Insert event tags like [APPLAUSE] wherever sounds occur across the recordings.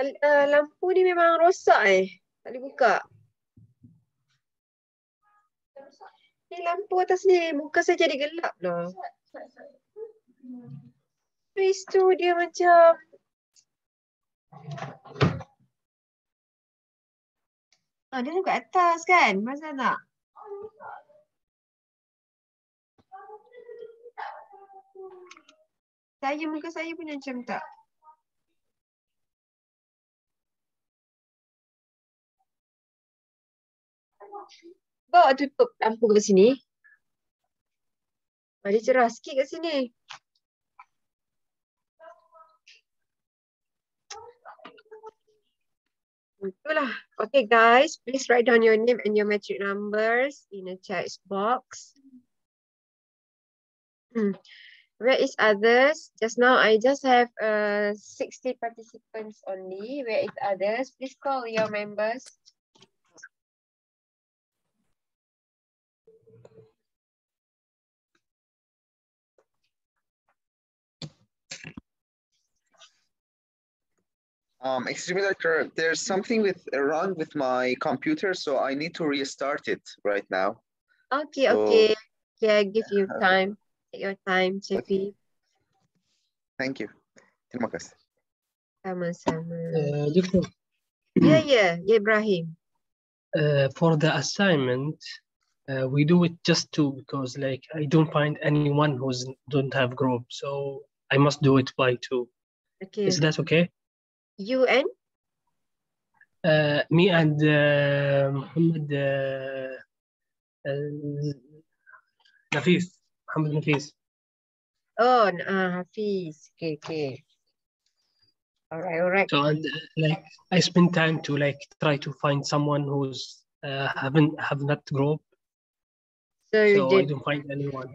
Uh, lampu ni memang rosak eh. Tak boleh buka. Ni lampu atas ni muka saya jadi gelap lah. Face tu dia macam Ah, dia dekat atas kan? Masa nak? Saya muka saya pun macam tak. Bawa tutup lampu kat sini. Ada cerah sikit kat sini. Itulah. Okay guys, please write down your name and your metric numbers in a chat box. Hmm. Where is others? Just now I just have uh 60 participants only. Where is others? Please call your members. Um, excuse me, doctor. There's something with wrong with my computer, so I need to restart it right now. Okay, so, okay. Yeah, I give you [LAUGHS] time. Take your time, Chefi. Thank you. Terima kasih. Sama-sama. Uh, doctor. Yeah, yeah, yeah, Ibrahim. Uh, for the assignment, uh, we do it just two because like I don't find anyone who's don't have group, so I must do it by two. Okay. Is that okay? You and? Uh, me and uh, Muhammad uh, uh, Nafis. Muhammad Nafis. Oh, uh, Hafiz. Okay, okay. All right, all right. So and uh, like I spend time to like try to find someone who's uh, haven't have not group. So, So I don't find anyone.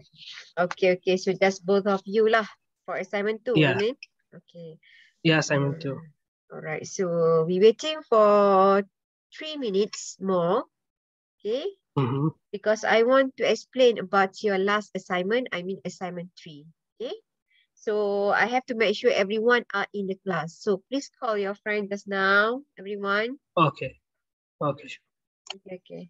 Okay, okay. So just both of you lah for assignment two, Yeah. you mean? Okay. Yeah, assignment two. All right. So we waiting for three minutes more. Okay. Mm-hmm. Because I want to explain about your last assignment. I mean assignment three. Okay. So I have to make sure everyone are in the class. So please call your friend just now. Everyone. Okay. Okay. Okay. okay.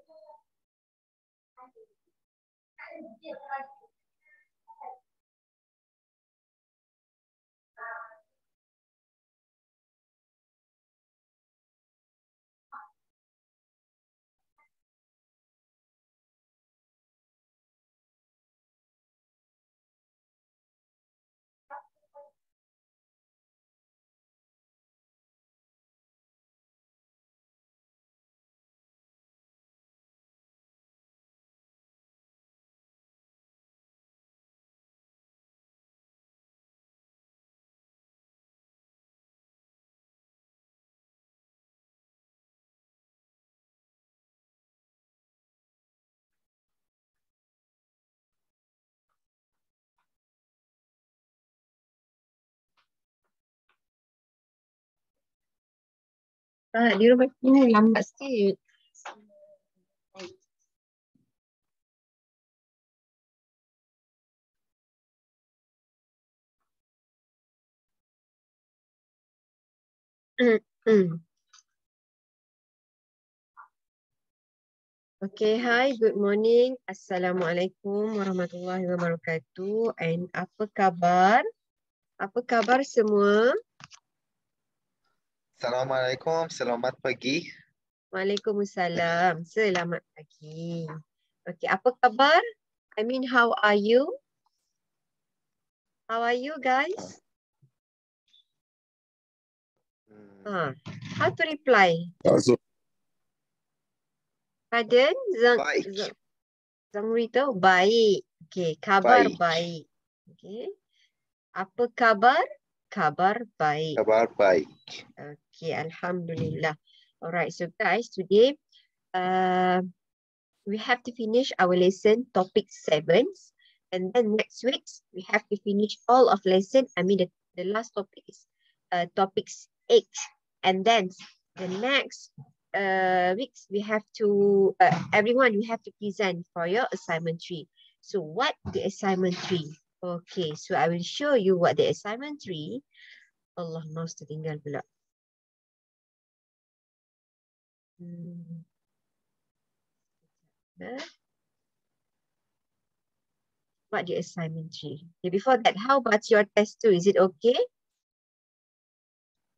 Ah, di rumah ini lambat sikit. Okay, hi, good morning. Assalamualaikum warahmatullahi wabarakatuh. And apa khabar? Apa khabar semua? Assalamualaikum, selamat pagi. Waalaikumsalam. Selamat pagi. Okay, apa khabar? I mean, how are you? How are you guys? Hmm. Ah, how to reply? Also, Pardon? Zang, Baik. Zang, Zangrito? Baik. Okay, kabar Baik. baik. Okay. Apa kabar? Kabar baik. kabar baik. Okay, Alhamdulillah. Alright, so guys, today uh, we have to finish our lesson topic seven. And then next week, we have to finish all of lesson. I mean, the, the last topic is uh, topics eight. And then the next uh, weeks, we have to, uh, everyone, you have to present for your assignment three. So what the assignment three? Okay, so I will show you what the assignment three. Allah mouse tertinggal pula. Hmm. What the assignment three? Okay, before that, how about your test two? Is it okay?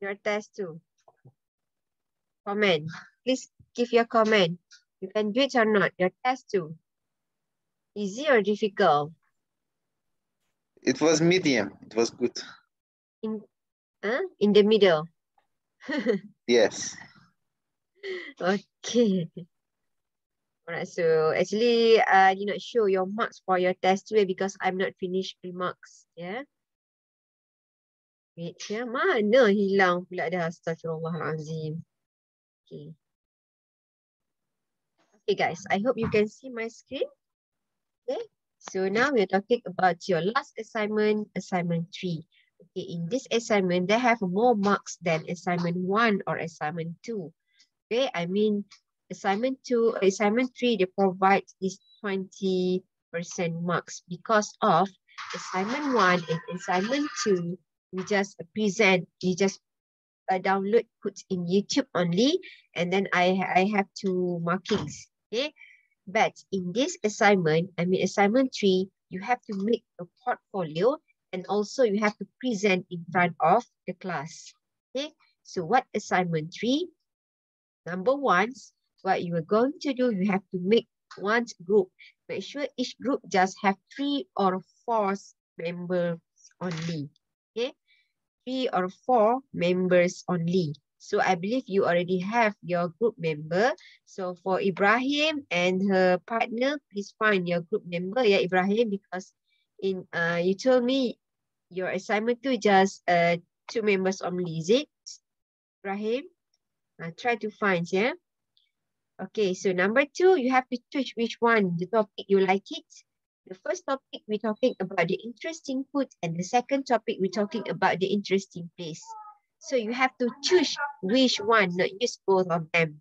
Your test two. Comment. Please give your comment. You can do it or not. Your test two. Easy or difficult? It was medium. It was good. Huh? In the middle. [LAUGHS] Yes. Okay. Alright, so actually uh, I did not show your marks for your test two because I'm not finished remarks. Yeah. Wait, ya, mana hilang pula dah astagfirullahalazim. Okay. Okay guys, I hope you can see my screen. Okay. So now we're talking about your last assignment, assignment three. Okay, in this assignment, they have more marks than assignment one or assignment two. Okay, I mean assignment two, assignment three, they provide this 20% marks because of assignment one and assignment two, we just present, we just uh, download, put in YouTube only, and then I, I have two markings, okay? But in this assignment, I mean assignment three, you have to make a portfolio and also you have to present in front of the class, okay? So what assignment three? Number one, what you are going to do, you have to make one group. Make sure each group just have three or four members only. Okay, three or four members only. So I believe you already have your group member. So for Ibrahim and her partner, please find your group member, yeah, Ibrahim, because in uh you told me your assignment to just uh two members only, is it? Ibrahim? Uh, try to find, yeah. Okay, so number two, you have to choose which one, the topic you like it. The first topic, we're talking about the interesting food, and the second topic, we're talking about the interesting place. So you have to choose which one, not use both of them.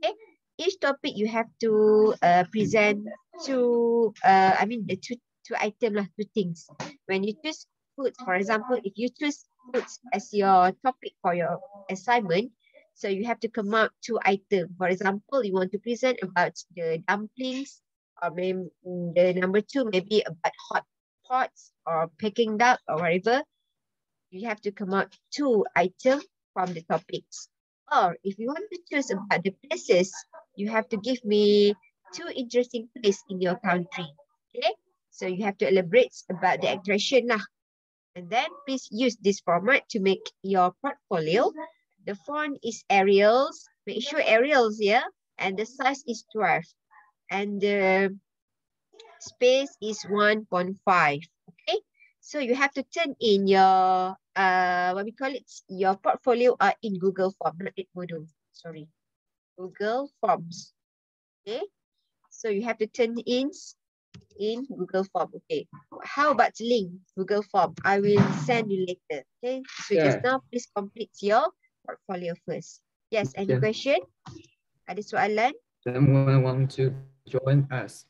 Okay, each topic you have to uh, present two, uh, I mean the two, two item lah, two things. When you choose food, for example, if you choose notes as your topic for your assignment. So you have to come up two items. For example, you want to present about the dumplings or maybe the number two, maybe about hot pots or Peking duck or whatever. You have to come up two items from the topics. Or if you want to choose about the places, you have to give me two interesting places in your country. Okay, so you have to elaborate about the attraction lah. And then please use this format to make your portfolio the font is Arial's. Make sure Arial's here. And the size is 12. And the space is 1.5. So you have to turn in your, uh, what we call it, your portfolio uh, in Google Form, not Edmodo. Sorry. Google Forms. Okay. So you have to turn in in Google Form. Okay. How about link Google Form? I will send you later. Okay. So yeah. just now, please complete your portfolio first. Yes, any yeah. question? Ada soalan? Someone want to join us.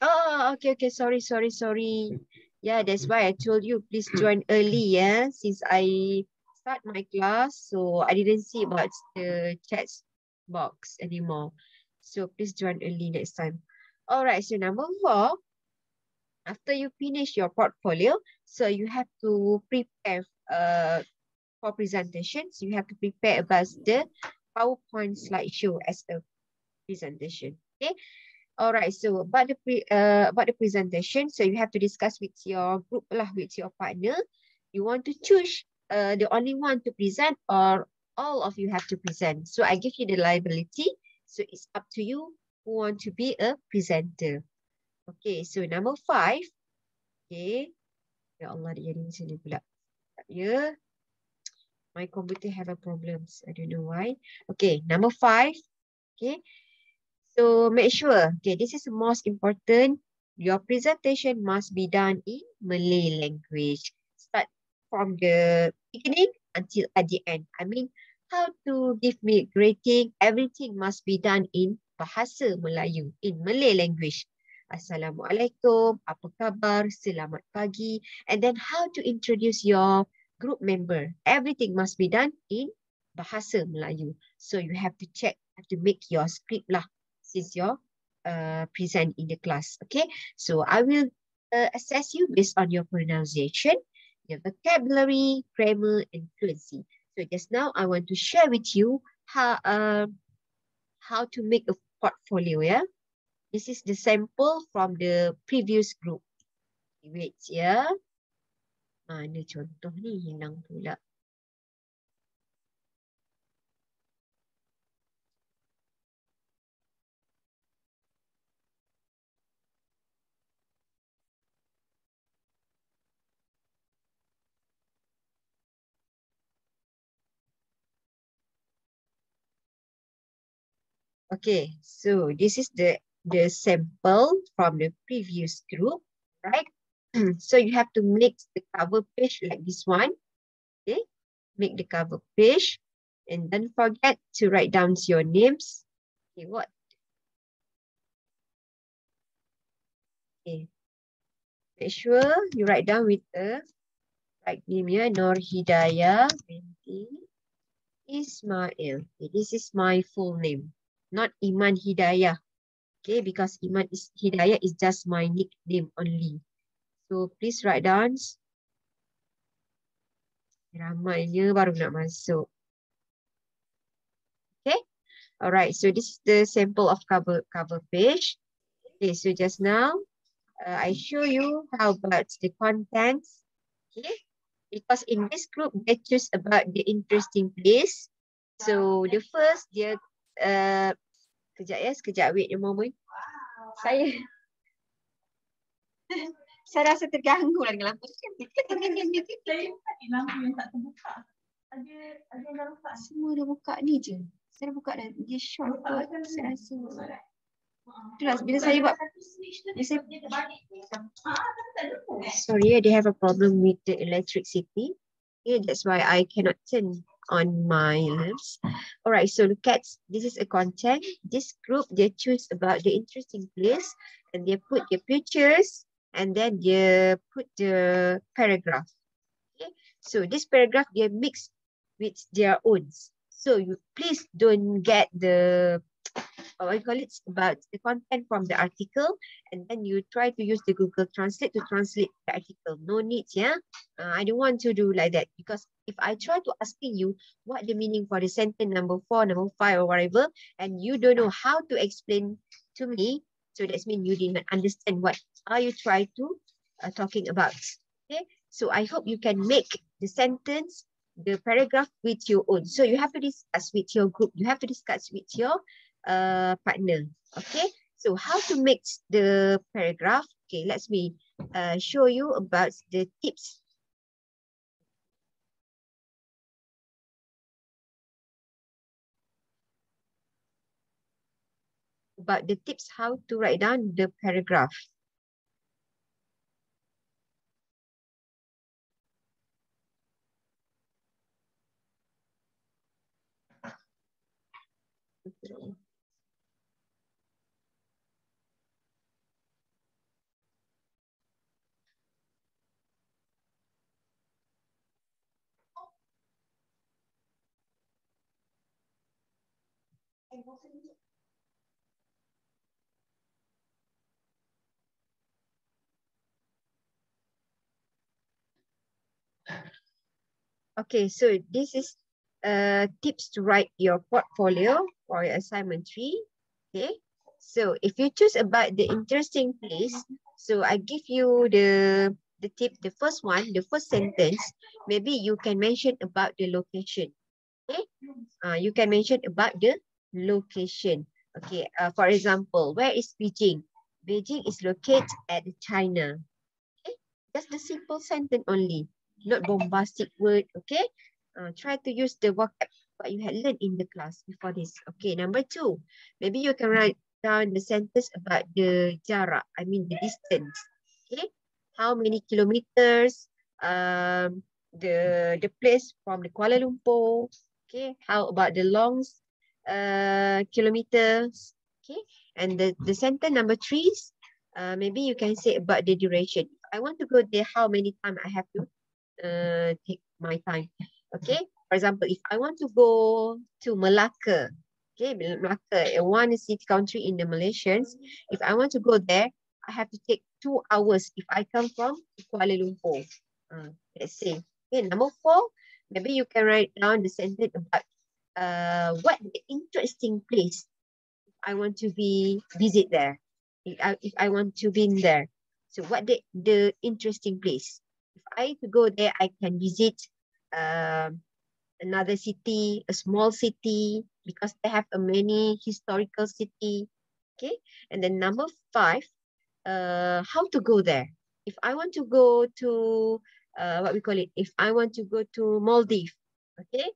Oh, okay, okay. Sorry, sorry, sorry. Yeah, that's why I told you please join early, yeah. Since I start my class, so I didn't see about the chat box anymore. So please join early next time. All right, so number four, after you finish your portfolio, so you have to prepare uh, for presentations, you have to prepare about the PowerPoint slideshow as a presentation. Okay. All right. So about the pre, uh, about the presentation, so you have to discuss with your group lah, with your partner. You want to choose uh, the only one to present or all of you have to present. So I give you the liability. So it's up to you who want to be a presenter. Okay. So number five. Okay. Ya Allah, dia jadi sini pula. Ya. my computer have a problems. I don't know why. Okay, number five. Okay, so make sure. Okay, this is the most important. Your presentation must be done in Malay language. Start from the beginning until at the end. I mean, how to give me greeting. Everything must be done in Bahasa Melayu, in Malay language. Assalamualaikum, apa khabar, selamat pagi. And then how to introduce your group member. Everything must be done in Bahasa Melayu. So you have to check, have to make your script lah since you're uh, present in the class. Okay, so I will uh, assess you based on your pronunciation, your vocabulary, grammar, and fluency. So just now, I want to share with you how, uh, how to make a portfolio. Yeah, This is the sample from the previous group. Wait, yeah. Mana contoh ni hilang pula. Okay, so this is the the sample from the previous group, right? [CLEARS THROAT] so you have to make the cover page like this one. Okay, make the cover page and don't forget to write down your names. Okay, what? Okay, make sure you write down with the right name here, Nur Hidayah binti Ismail. Okay, this is my full name, not Iman Hidayah. Okay, because Iman is Hidayah is just my nickname only. So please write down. Ramainya baru nak masuk. Okay. Alright. So this is the sample of cover cover page. Okay. So just now, uh, I show you how about the contents. Okay. Because in this group, they choose about the interesting place. So the first, dia uh, kejap ya, sekejap. Wait a moment. Saya [LAUGHS] saya rasa terganggu lah dengan lampu. lampu yang tak terbuka. Ada ada yang dah buka. Semua dah buka ni je. Saya dah buka dah. Dia short kot. Saya rasa. Itulah bila saya buat. Bila saya... Sorry, they have a problem with the electricity. Yeah, that's why I cannot turn on my lamps. Alright, so look at this is a content. This group they choose about the interesting place and they put their pictures and then dia put the paragraph. Okay. So this paragraph they mix with their own. So you please don't get the what you call it about the content from the article and then you try to use the Google Translate to translate the article. No need, yeah. Uh, I don't want to do like that because if I try to asking you what the meaning for the sentence number four, number five, or whatever, and you don't know how to explain to me, so that means you did not understand what are you trying to uh, talking about. Okay, so I hope you can make the sentence, the paragraph with your own. So you have to discuss with your group. You have to discuss with your uh, partner. Okay, so how to make the paragraph? Okay, let me uh, show you about the tips. About the tips how to write down the paragraph. Okay, so this is uh, tips to write your portfolio for your assignment three. Okay, so if you choose about the interesting place, so I give you the the tip, the first one, the first sentence, maybe you can mention about the location. Okay, uh, you can mention about the location. Okay, uh, for example, where is Beijing? Beijing is located at China. Okay, that's the simple sentence only, not bombastic word. Okay, uh, try to use the vocab what you had learned in the class before this. Okay, number two, maybe you can write down the sentence about the jarak, I mean the distance. Okay, how many kilometers, um, the the place from the Kuala Lumpur. Okay, how about the long uh, kilometers? Okay, and the, the sentence number three, uh, maybe you can say about the duration. I want to go there, how many time I have to uh, take my time. Okay, for example, if I want to go to Malacca, okay, Malacca, one city country in the Malaysians, if I want to go there, I have to take two hours if I come from Kuala Lumpur. Uh, let's say. Okay, number four, maybe you can write down the sentence about uh, what the interesting place I want to be visit there. If I, if I want to be in there. So what the, the interesting place? If I to go there, I can visit uh, another city, a small city, because they have a many historical city. Okay, and then number five, uh, how to go there. If I want to go to uh, what we call it, if I want to go to Maldives, okay,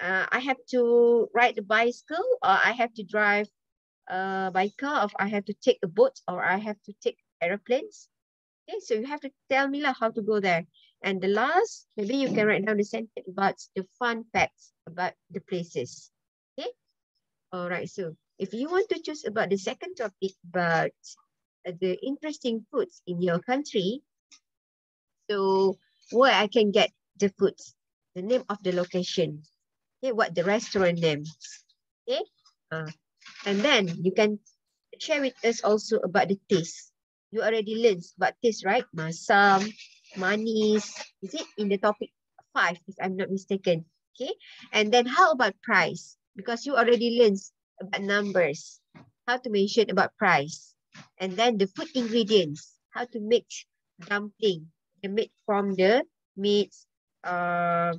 uh, I have to ride the bicycle or I have to drive uh, by car or I have to take a boat or I have to take aeroplanes. Okay, so you have to tell me lah how to go there. And the last, maybe you can write down the sentence about the fun facts about the places. Okay, all right. So if you want to choose about the second topic about the interesting foods in your country, so where I can get the foods, the name of the location, okay, what the restaurant name, okay, uh, and then you can share with us also about the taste. You already learned about taste, right? Masam, manis, is it in the topic five, if I'm not mistaken, okay? And then how about price? Because you already learned about numbers, how to mention about price. And then the food ingredients, how to make dumpling, the made from the meats, uh,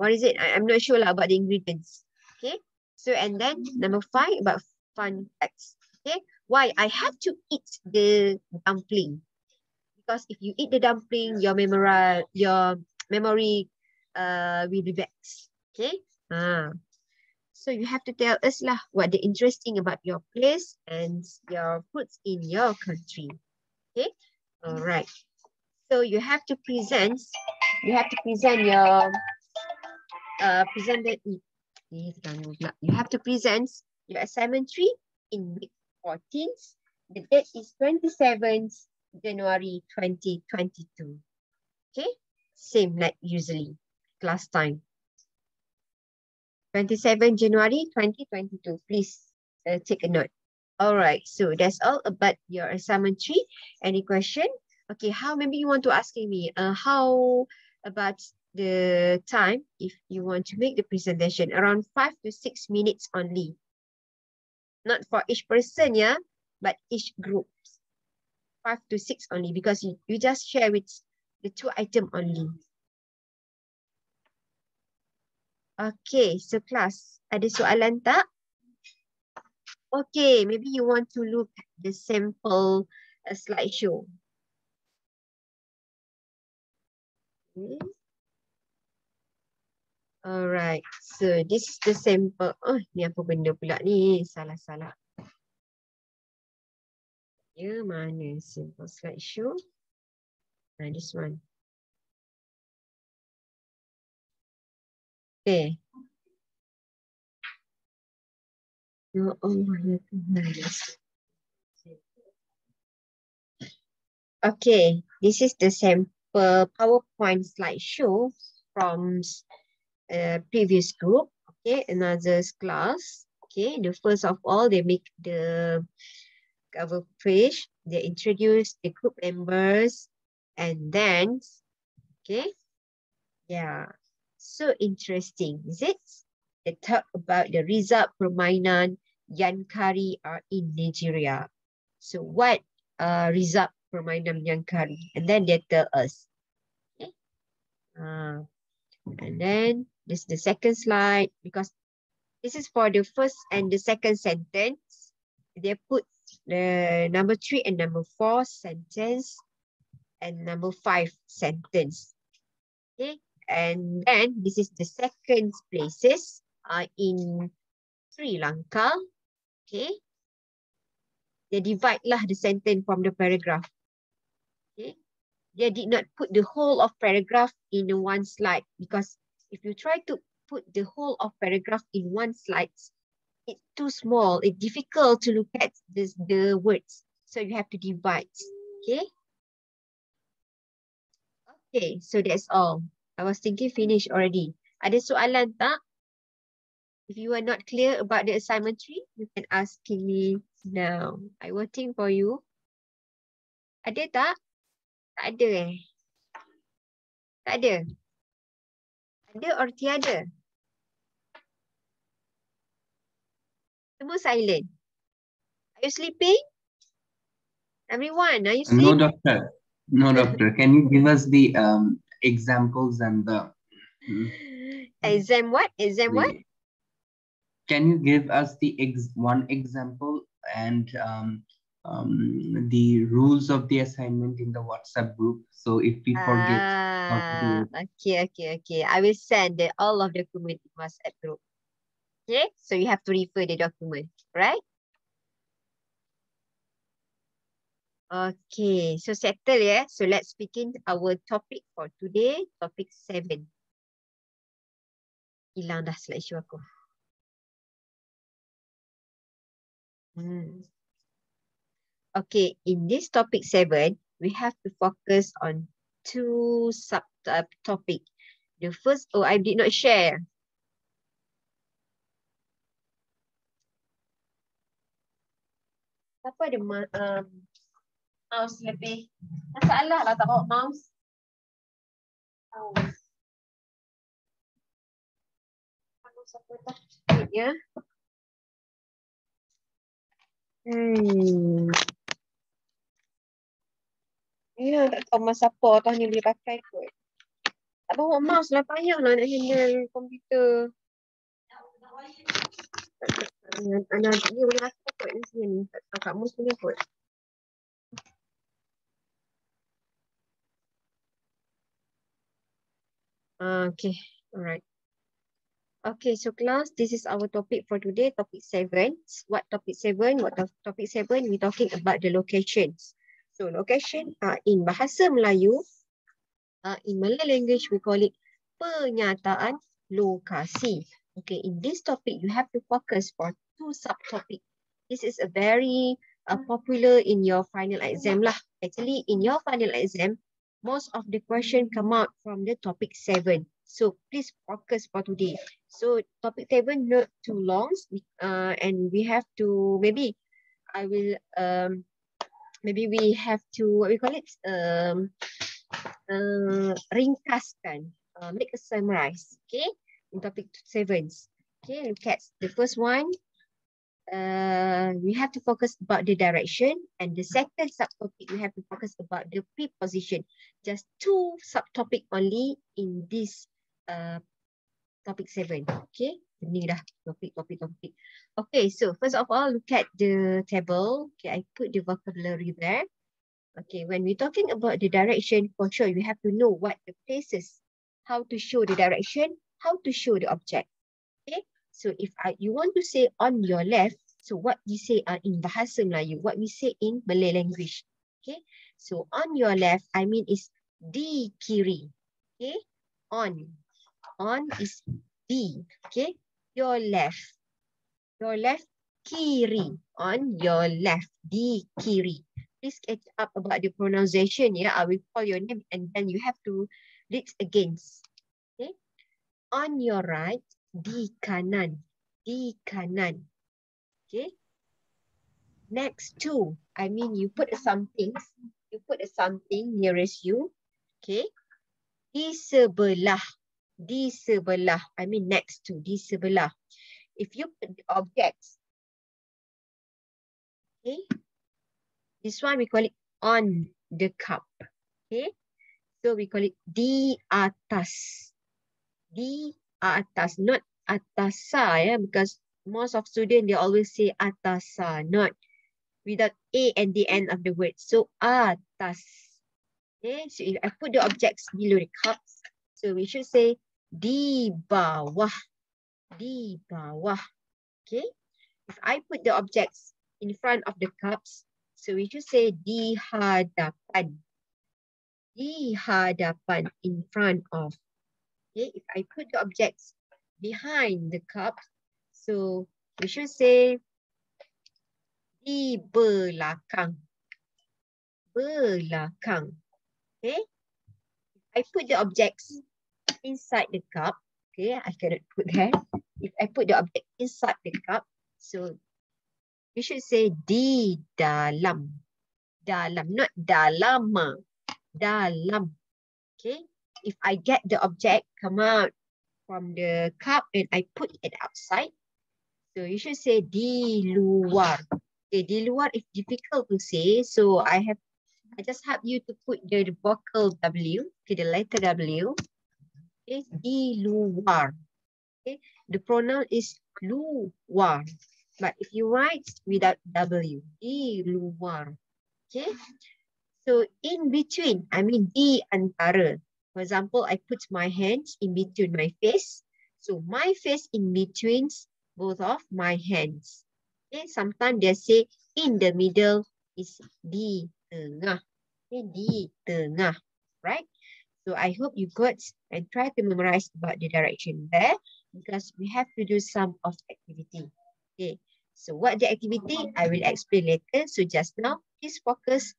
what is it? I, I'm not sure lah about the ingredients. Okay. So and then number five about fun facts. Okay. Why I have to eat the dumpling? Because if you eat the dumpling, your memory, your memory uh, will be back. Okay. Ah. So you have to tell us lah what the interesting about your place and your foods in your country. Okay. All right. So you have to present. You have to present your uh, present the, you have to present your assignment three in week 14th. The date is 27th January 2022. Okay, Same like usually, class time. 27 January 2022. Please uh, take a note. All right, so that's all about your assignment three. Any question? Okay, how maybe you want to asking me, uh, how about the time if you want to make the presentation around five to six minutes only. Not for each person, yeah, but each group. Five to six only because you, you just share with the two item only. Okay, so class, ada soalan tak? Okay, maybe you want to look at the sample uh, slideshow. Okay. Alright, so this is the sample. Oh, ni apa benda pula ni? Salah-salah. Ya, mana sample slideshow? Nah, this one. Okay. Ya Allah, ya Tuhan. Okay, this is the sample PowerPoint slideshow from uh, previous group, okay, another class. Okay, the first of all, they make the cover page, they introduce the group members, and then, okay, yeah, so interesting, is it? They talk about the result permainan Yankari are in Nigeria. So what uh, result permainan Yankari? And then they tell us. Okay. Uh, and then this is the second slide because this is for the first and the second sentence. They put the number three and number four sentence and number five sentence. Okay, and then this is the second places uh, in Sri Lanka. Okay, they divide lah the sentence from the paragraph. Okay, they did not put the whole of paragraph in one slide because if you try to put the whole of paragraph in one slide, it's too small. It's difficult to look at this, the words. So you have to divide. Okay. Okay, so that's all. I was thinking finish already. Ada soalan tak? If you are not clear about the assignment three, you can ask me now. I will waiting for you. Ada tak? Tak ada eh. Tak ada. Ada or tiada? Semua silent. Are you sleeping? Everyone, are you No, doctor. No, doctor. Can you give us the um, examples and the. mm, Exam what? Exam what? Can you give us the ex one example and um, um, the rules of the assignment in the WhatsApp group? So if we forget Ah, okay, okay, okay. I will send the, all of the document in WhatsApp group. Okay, so you have to refer the document, right? Okay, so settle yeah. So let's begin our topic for today, topic seven. Hilang dah slideshow aku. Hmm. Okay, in this topic seven, we have to focus on two sub uh, topic. The first, oh, I did not share. Siapa ada um, mouse lebih? Masalah lah tak bawa mouse. Mouse. Mouse apa tak? Ya. Hmm. Ya, tak tahu masa apa tahun ni boleh pakai kot. Tak bawa mouse lah, payah lah nak handle komputer. Anak anak ni boleh pakai kot ni sini ni. Tak tahu kat mus boleh kot. Ah, Okay, alright. Okay, so class, this is our topic for today, topic seven. What topic seven? What topic seven? We talking about the locations. So location uh, in bahasa Melayu, uh, in Malay language, we call it penyataan lokasi. Okay, in this topic, you have to focus for two subtopic. This is a very uh, popular in your final exam lah. Actually, in your final exam, most of the question come out from the topic seven. So please focus for today. So topic seven not too long, uh, and we have to maybe I will um maybe we have to what we call it um uh, ringkaskan, uh, make a summarize. Okay, in topic seven. Okay, look at the first one uh, we have to focus about the direction and the second subtopic we have to focus about the preposition. Just two subtopic only in this uh, topic seven. Okay, ini dah topik, topik, topik. Okay, so first of all, look at the table. Okay, I put the vocabulary there. Okay, when we're talking about the direction, for sure, you have to know what the places, how to show the direction, how to show the object. Okay, So if I, you want to say on your left, so what we say uh, in Bahasa Melayu, what we say in Malay language. Okay. So on your left, I mean is di kiri. Okay. On. On is di. Okay. Your left. Your left kiri. On your left. Di kiri. Please catch up about the pronunciation. Yeah. I will call your name and then you have to read against. Okay. On your right, di kanan. Di kanan. Okay. Next to, I mean you put something, you put something nearest you. Okay. Di sebelah. Di sebelah. I mean next to, di sebelah. If you put the objects. Okay. This one we call it on the cup. Okay. So we call it di atas. Di atas, not atasa ya, because most of students they always say atasa, not without a at the end of the word. So atas. Okay, so if I put the objects below the cups, so we should say di bawah, di bawah. Okay, if I put the objects in front of the cups, so we should say di hadapan, di hadapan in front of. Okay, if I put the objects behind the cup, so we should say di belakang. Belakang. Okay. If I put the objects inside the cup, okay, I cannot put that. If I put the object inside the cup, so you should say di dalam. Dalam, not dalama. Dalam. Okay if I get the object come out from the cup and I put it outside, so you should say di luar. Okay, di luar is difficult to say, so I have I just help you to put the vocal W, okay, the letter W. Okay, di luar. Okay, the pronoun is luar. But if you write without W, di luar. Okay, so in between, I mean di antara. For example, I put my hands in between my face. So my face in between both of my hands. Okay, sometimes they say in the middle is di tengah. Okay, di tengah, right? So I hope you got and try to memorize about the direction there because we have to do some of activity. Okay, so what the activity I will explain later. So just now, please focus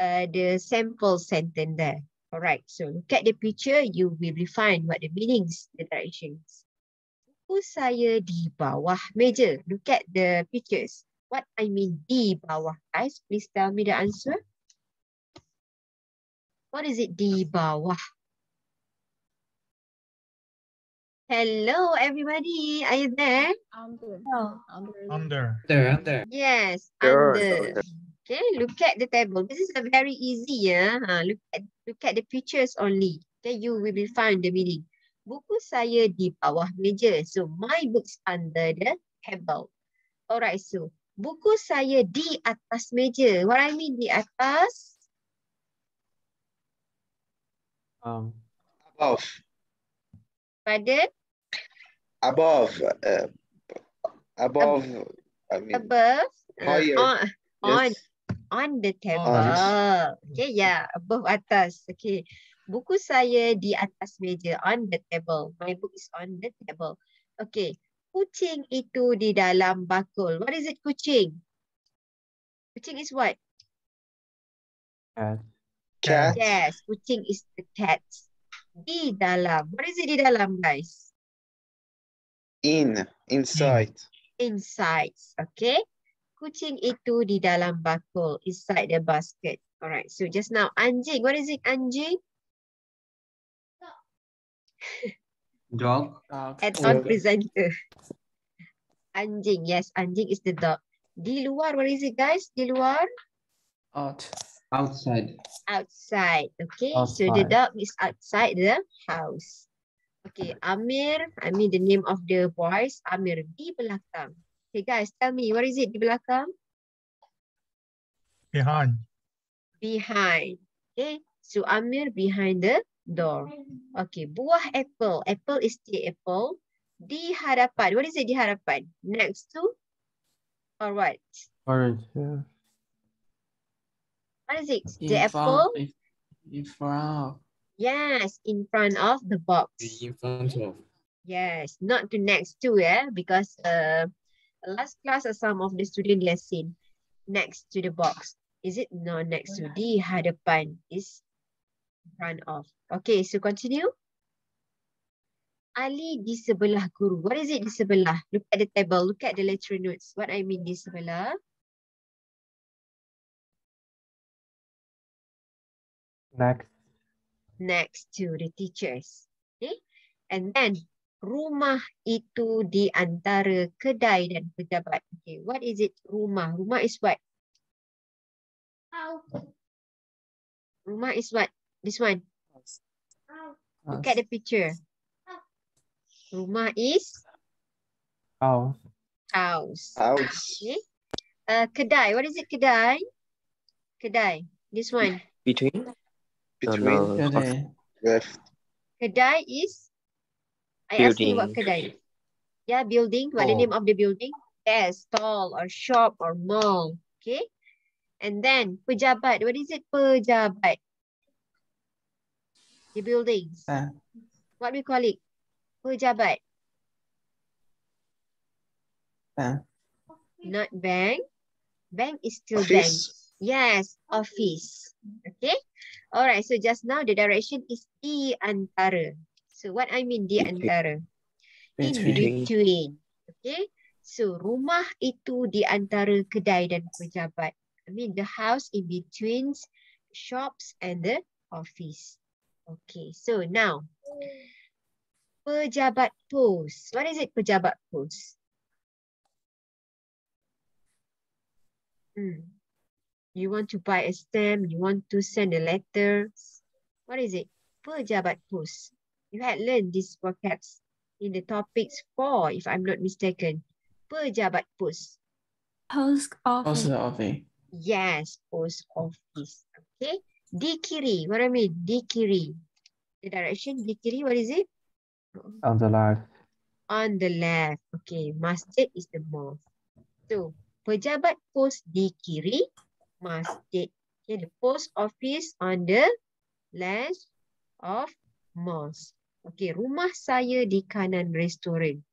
uh, the sample sentence there. Alright, so look at the picture, you will find what the meanings, the directions. Buku saya di bawah meja. Look at the pictures. What I mean di bawah, guys? Please tell me the answer. What is it di bawah? Hello, everybody. Are you there? Under. Oh. Under. Under. There, under. Yes, under. Okay, look at the table. This is a very easy, yeah. Ha, look at look at the pictures only. Okay, you will find the meaning. Buku saya di bawah meja. So my books under the table. Alright, so buku saya di atas meja. What I mean di atas? Um, Above. Pada Above. Uh, above. I mean, above. Uh, higher. on, on yes. on the table. On. Okay, yeah, above atas. Okay. Buku saya di atas meja on the table. My book is on the table. Okay. Kucing itu di dalam bakul. What is it kucing? Kucing is what? cat. Cat. Yes, kucing is the cat. Di dalam. What is it di dalam, guys? In. Inside. Inside. Okay. Kucing itu di dalam bakul. Inside the basket. Alright. So just now, anjing. What is it, anjing? [LAUGHS] Dog. Dog. Add-on oh, presenter. Anjing. Yes, anjing is the dog. Di luar, what is it, guys? Di luar? Out. Outside. outside. Okay, so the Outside. dog is outside the house. Okay, Amir, I mean the name of the boys, Amir di belakang. Okay, guys, tell me what is it di belakang? Behind. Behind. Okay, so Amir behind the door. Okay, buah apple. Apple is the apple. Di hadapan. What is it di hadapan? Next to or what? Orange. Yeah. What is it? In The apple? front. In, in front. Yes, in front of the box. In front of. Yes, not the next to, yeah, because uh, last class some of the student they seen next to the box. Is it no next to? Di hadapan is in front of. Okay, so continue. Ali di sebelah guru. What is it di sebelah? Look at the table. Look at the lecture notes. What I mean di sebelah? Next. next to the teachers. Okay. And then rumah itu di antara kedai dan pejabat. Okay. What is it rumah? Rumah is what? House. Rumah is what? This one. House. Look at the picture. Rumah is House. house. House. Okay. Uh, kedai. What is it kedai? Kedai. This one. Between? Between no. Kedai. left. Kedai is I asked you what kedai. Yeah, building. What the name of the building? Yes, stall or shop or mall. Okay. And then pejabat. What is it? Pejabat. The buildings. Ah. What we call it? Pejabat. Bank. Not bank. Bank is still bank. Yes, office. Okay. All right. So just now the direction is di antara. So what I mean di Between. antara? In Between. between. Okay. So rumah itu di antara kedai dan pejabat. I mean the house in between shops and the office. Okay. So now pejabat pos. What is it pejabat pos? Hmm. You want to buy a stamp, you want to send a letter. What is it? Pejabat pos. You had learned these vocabs in the topics four, if I'm not mistaken. Pejabat pos. Post office. Post office. Yes, post office. Okay. Di kiri. What I mean? Di kiri. The direction di kiri, what is it? On the left. On the left. Okay. Masjid is the mosque. So, pejabat pos di kiri, masjid. Okay, the post office on the left of mosque. Okay, rumah saya di kanan restoran.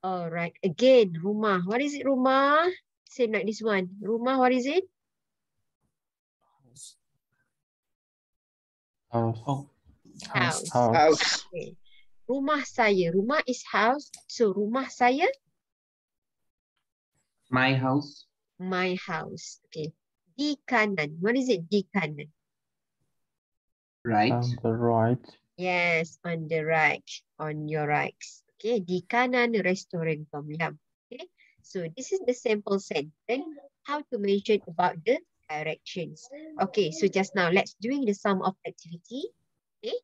Alright, again, rumah. What is it rumah? Same like this one. Rumah, what is it? House. Oh. House. House. House. Okay. Rumah saya. Rumah is house. So, rumah saya, My house. my house. Okay. Di kanan. What is it? Di kanan. Right. On the right. Yes, on the right, on your right. Okay, di kanan restoran Tom Yum. Okay, so this is the sample sentence. How to mention about the directions. Okay, so just now let's doing the sum of activity. Okay.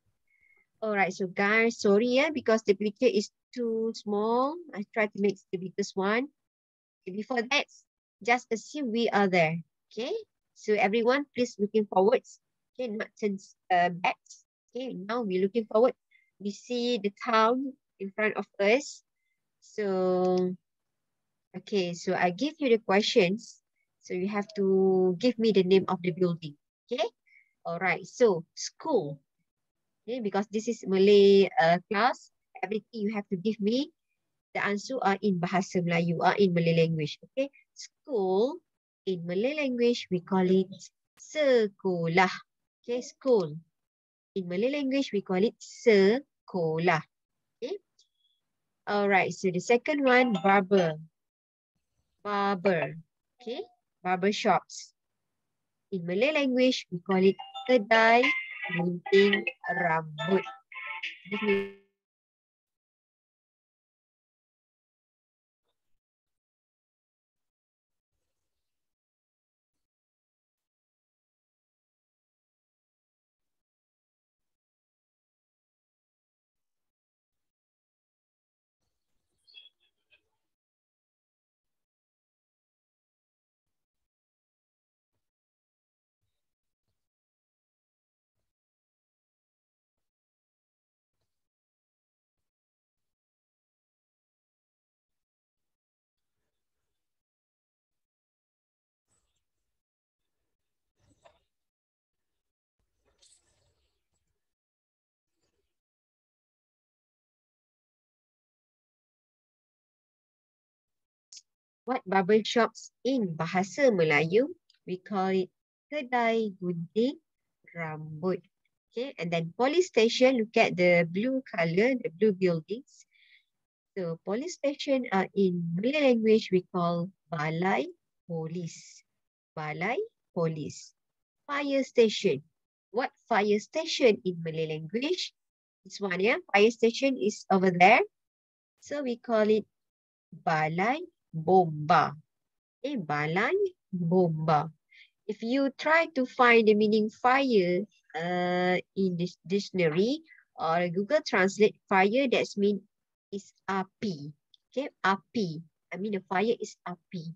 All right, so guys, sorry yeah, because the picture is too small. I try to make the biggest one. Okay, before that, just assume we are there. Okay, so everyone, please looking forwards. Okay, not turn uh, back. Okay, now we're looking forward. We see the town in front of us. So, okay, so I give you the questions. So you have to give me the name of the building. Okay, all right. So school. Okay, because this is Malay uh, class, everything you have to give me. The answer are in Bahasa Melayu, are in Malay language. Okay, school in Malay language we call it sekolah. Okay, school. In Malay language, we call it sekolah. Okay. Alright, so the second one, barber. Barber. Okay, barber shops. In Malay language, we call it kedai gunting rambut. Give what barber shops in bahasa Melayu, we call it kedai gunting rambut. Okay, and then police station, look at the blue color, the blue buildings. So police station are in Malay language, we call balai polis. Balai polis. Fire station. What fire station in Malay language? This one, yeah. Fire station is over there. So we call it balai bomba. Okay, balai bomba. If you try to find the meaning fire uh, in this dictionary or Google Translate, fire that's mean is api. Okay, api. I mean the fire is api.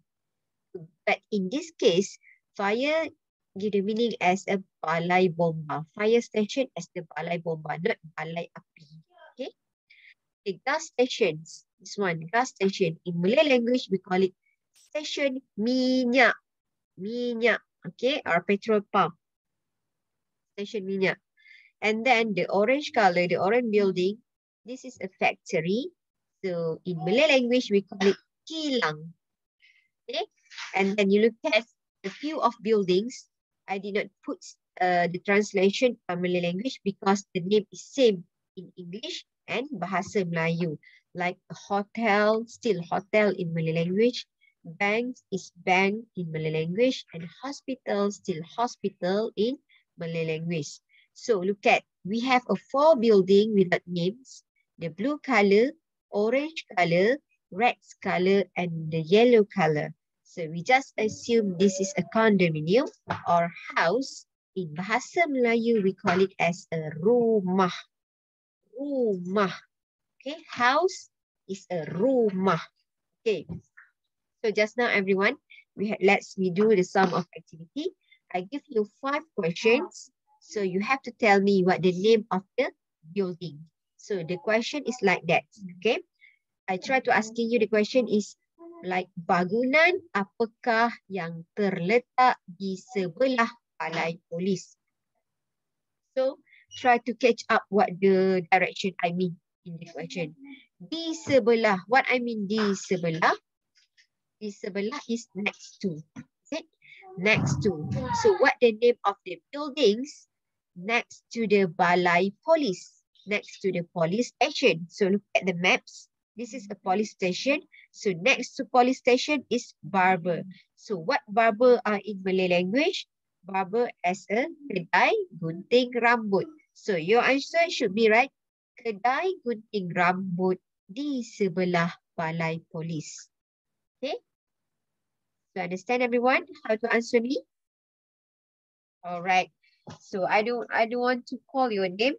But in this case, fire give the meaning as a balai bomba. Fire station as the balai bomba, not balai api. Gas stations. This one, gas station. In Malay language, we call it station minyak. Minyak. Okay, or petrol pump. Station minyak. And then the orange color, the orange building, this is a factory. So in Malay language, we call it kilang. Okay, and then you look at a few of buildings. I did not put uh, the translation from Malay language because the name is same in English and Bahasa Melayu. Like hotel, still hotel in Malay language. Bank is bank in Malay language and hospital, still hospital in Malay language. So look at, we have a four building without names. The blue color, orange color, red color, and the yellow color. So we just assume this is a condominium or house. In Bahasa Melayu, we call it as a rumah. Rumah. Okay, house is a rumah. Okay, so just now everyone, we let's we do the sum of activity. I give you five questions. So you have to tell me what the name of the building. So the question is like that. Okay. I try to asking you the question is like bangunan apakah yang terletak di sebelah balai polis? So try to catch up what the direction I mean in the question. Di sebelah, what I mean di sebelah? Di sebelah is next to. Is it? Next to. So what the name of the buildings next to the balai polis? Next to the police station. So look at the maps. This is a police station. So next to police station is barber. So what barber are in Malay language? Barber as a kedai gunting rambut. So your answer should be right. Kedai gunting rambut di sebelah balai polis. Okay. So understand everyone how to answer me? All right. So I don't I don't want to call your name.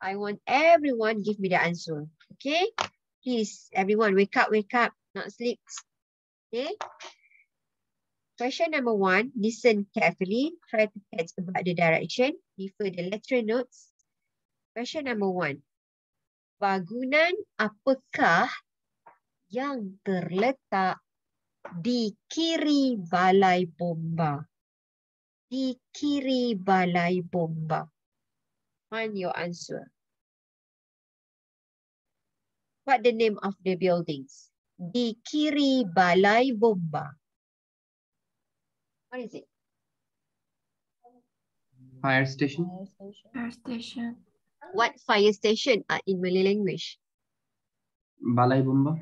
I want everyone give me the answer. Okay. Please, everyone, wake up, wake up, not sleep. Okay. Question number one, listen carefully. Try to catch about the direction. Refer the lecture notes. Question number one. Bangunan apakah yang terletak di kiri balai bomba? Di kiri balai bomba. Find your answer. What the name of the buildings? Di kiri balai bomba. What is it? Fire station. Fire station. What fire station are in Malay language? Balai bomba.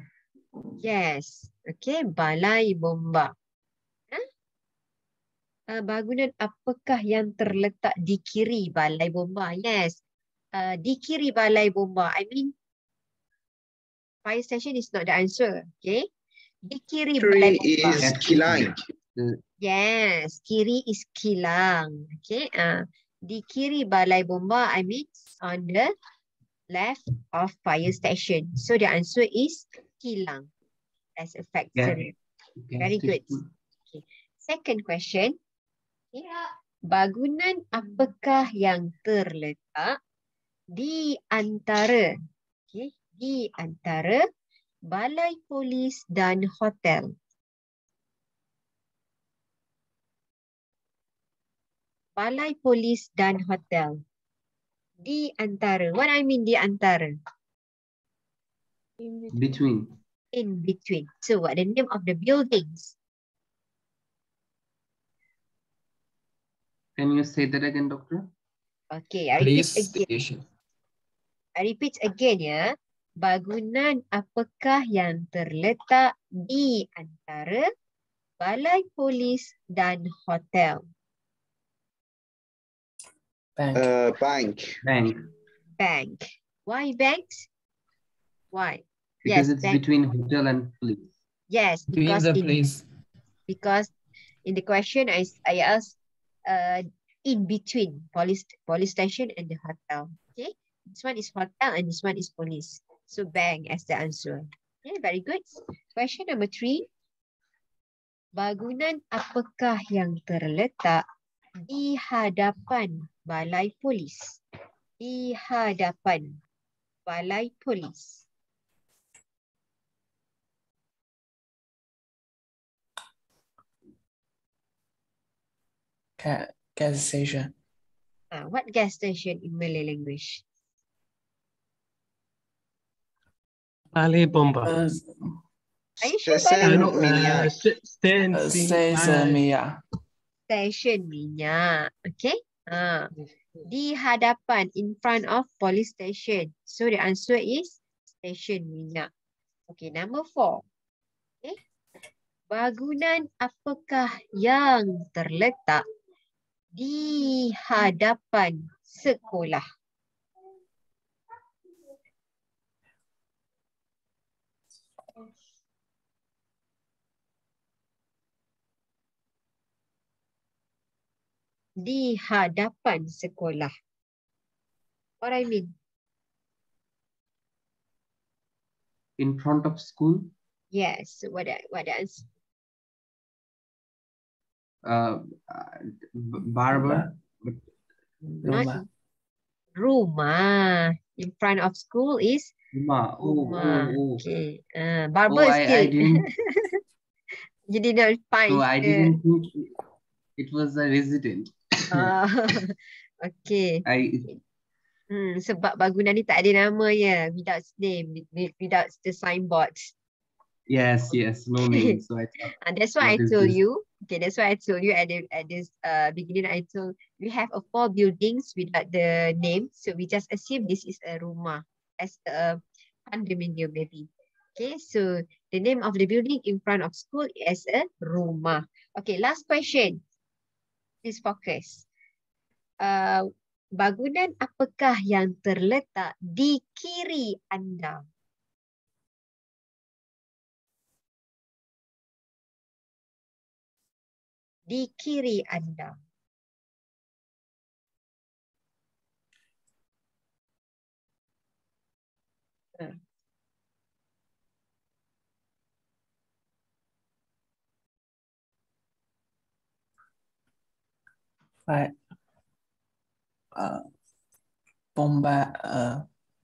Yes. Okay. Balai bomba. Huh? Uh, bangunan apakah yang terletak di kiri balai bomba? Yes. Uh, di kiri balai bomba. I mean, fire station is not the answer. Okay. Di kiri balai Three bomba. is Kilang. Yes, kiri is kilang. Okay. Uh, di kiri balai bomba, I mean on the left of fire station. So the answer is kilang as a factory. Gas Very good. station. Second question. Okay. Bangunan apakah yang terletak di antara okay, di antara balai polis dan hotel? Balai polis dan hotel. Di antara. What I mean di antara? Between. In between. So what the name of the buildings? Can you say that again, doctor? Okay, I repeat Police again. station. I repeat again ya. Bangunan apakah yang terletak di antara balai polis dan hotel? Bank. Uh, bank. Bank. Bank. Why banks? Why? Because Yes, it's bank. between hotel and police. Yes, Between because the in, place. because in the question I I asked uh in between police police station and the hotel. Okay, this one is hotel and this one is police. So bank as the answer. Okay, very good. Question number three. Bangunan apakah yang terletak di hadapan balai polis? Di hadapan balai polis. Gas, gas station. Ah, what gas station in Malay language? Balai bomba. Uh, Are you sure Station balai bomba? minyak. uh, st- stand, uh, sing, station balai. minyak. Station minyak. Okay. Ah, di hadapan in front of police station. So the answer is station minyak. Okay, number four. Okay. Bangunan apakah yang terletak di hadapan sekolah? Di hadapan sekolah. What I mean? In front of school. Yes. What what answer? Uh, barber. Rumah. rumah. In front of school is Rumah. Oh, rumah. oh, oh. Okay. Uh, Oh, barber I, I still. didn't. [LAUGHS] you did not find. So I didn't think it was a resident. Ah, [LAUGHS] okay. I Hmm, sebab bangunan ni tak ada nama ya. Without name. wi- wi- Without the signboard. yes, yes, no name. [LAUGHS] So I thought And that's why I told this? you. Okay, that's why I told you at the at this uh beginning. I told we have a four buildings without the name, so we just assume this is a rumah as a condominium maybe. Okay, so the name of the building in front of school is a rumah. Okay, last question. Please focus. Uh, bangunan apakah yang terletak di kiri anda? Di kiri anda. Fire. Uh, bomba. Uh,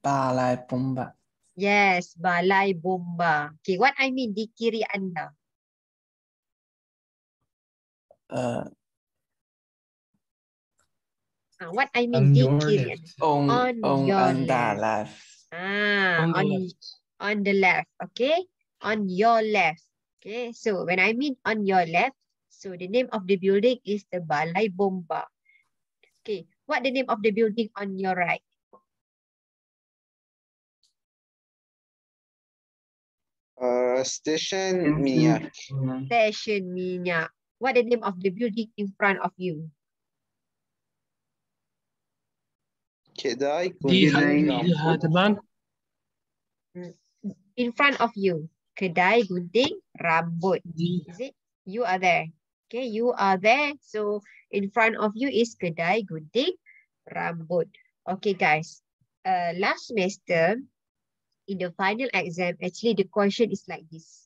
balai bomba. Yes, balai bomba. Okay, what I mean di kiri anda? Uh, Ah, what I mean on di your kiri anda? On, On on, your on left. left. Ah, On the on left. on the left. Okay, on your left. Okay, so when I mean on your left, so the name of the building is the Balai Bomba. Okay, what the name of the building on your right? Uh, Station Minyak. Station Minyak. What the name of the building in front of you? Kedai Gunting. Mm. In front of you, Kedai Gunting Rambut. Is it? You are there. Okay, you are there. So in front of you is kedai gunting rambut. Okay, guys. Uh, last semester, in the final exam, actually the question is like this.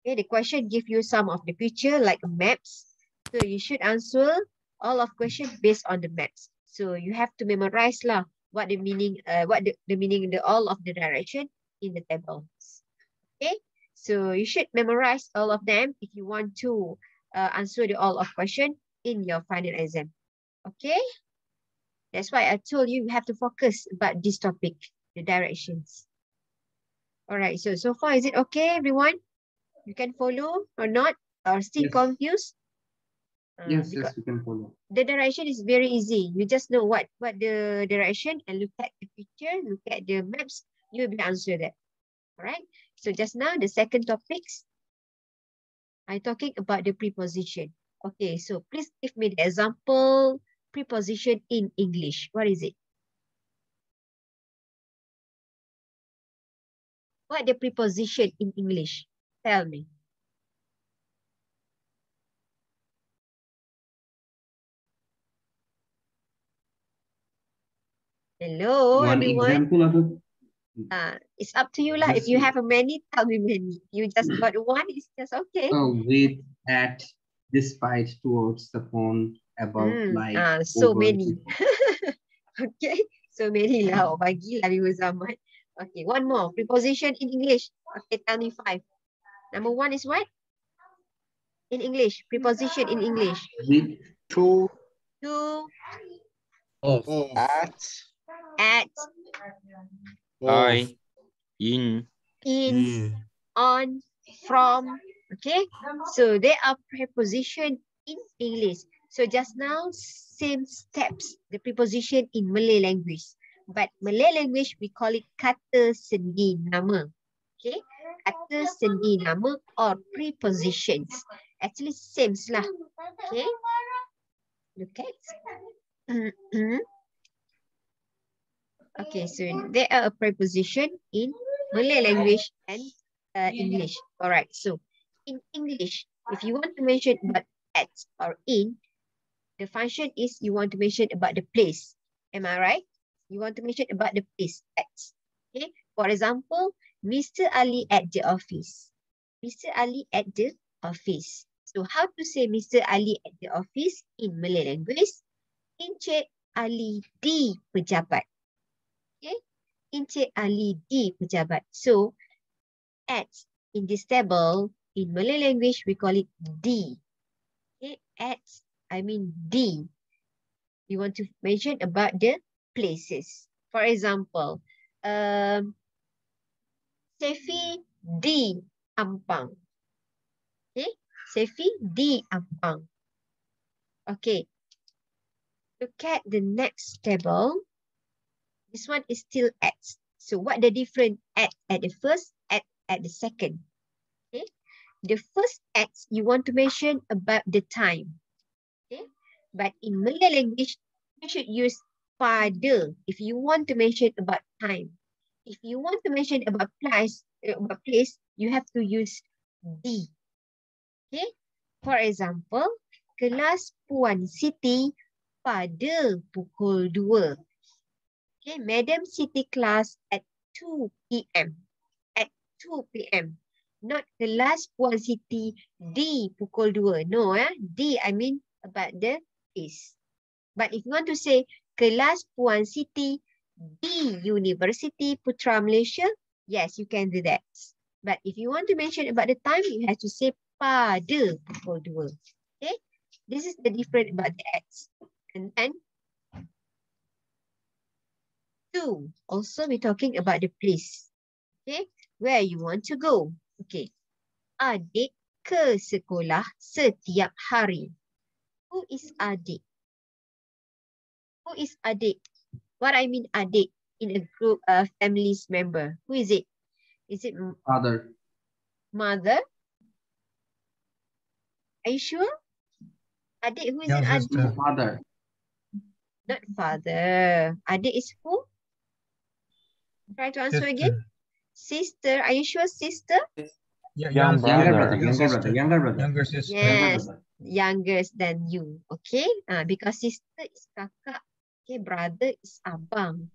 Okay, the question give you some of the picture like maps. So you should answer all of question based on the maps. So you have to memorize lah what the meaning, uh, what the, the meaning, the all of the direction in the tables. Okay, so you should memorize all of them if you want to uh, answer the all of question in your final exam. Okay, that's why I told you you have to focus about this topic, the directions. All right, so so far is it okay, everyone? You can follow or not, or still Yes. confused? Uh, Yes, yes, we can follow. the direction is very easy. You just know what what the direction and look at the picture, look at the maps, you'll be able answer that. All right. So just now the second topics, I'm talking about the preposition. Okay, so please give me the example preposition in English. What is it? What the preposition in English? Tell me. Hello, One everyone. example of. Uh, it's up to you lah. If you have a many, tell me many. You just got one, it's just okay. Oh, with, at, despite, towards, upon, about, Hmm, like. ah, so many. [LAUGHS] okay, so many lah. Oh, bagilah Ibu Zaman. Okay, one more. Preposition in English. Okay, tell me five. Number one is what? In English. Preposition in English. With, To, To, Of, at, at, by, in, in, on, from. Okay, so they are preposition in English. So just now, same steps, the preposition in Malay language. But Malay language, we call it kata sendi nama. Okay, kata sendi nama or prepositions. Actually, same lah. Okay, look at. [CLEARS THROAT] okay, so they are a preposition in Malay language and uh, English. All right. So in English, if you want to mention about at or in, the function is you want to mention about the place. Am I right? You want to mention about the place at. Okay. For example, Mr. Ali at the office. Mr. Ali at the office. So how to say Mr. Ali at the office in Malay language? Encik Ali di pejabat. Encik Ali di pejabat. So at in this table, in Malay language, we call it D. Okay, at, I mean D. You want to mention about the places. For example, um, Sefi di Ampang. Okay, Sefi di Ampang. Okay, look at the next table. This one is still at. So what the different at at the first, at at the second. Okay. The first at you want to mention about the time. Okay. But in Malay language, you should use pada if you want to mention about time. If you want to mention about place, uh, about place, you have to use di. Okay. For example, kelas Puan Siti pada pukul 2. Okay, Madam Siti class at 2 p.m. At 2 p.m. Not kelas Puan Siti di pukul 2. No, eh? Di, I mean about the is. But if you want to say kelas Puan Siti di University Putra Malaysia, yes, you can do that. But if you want to mention about the time, you have to say pada pukul 2. Okay, this is the difference about the X. And then two, also we're talking about the place. Okay, where you want to go. Okay, adik ke sekolah setiap hari. Who is adik? Who is adik? What I mean adik in a group of families member. Who is it? Is it mother? Mother? Are you sure? Adik, who is it? Younger Adik? Father. Not father. Adik is who? Try to answer again. Sister. Sister. Are you sure sister? Yeah, Young Younger brother. brother. Younger brother. Younger brother. Younger sister. Younger Yes. brother. Youngest than you. Okay. Uh, because sister is kakak. Okay. Brother is abang.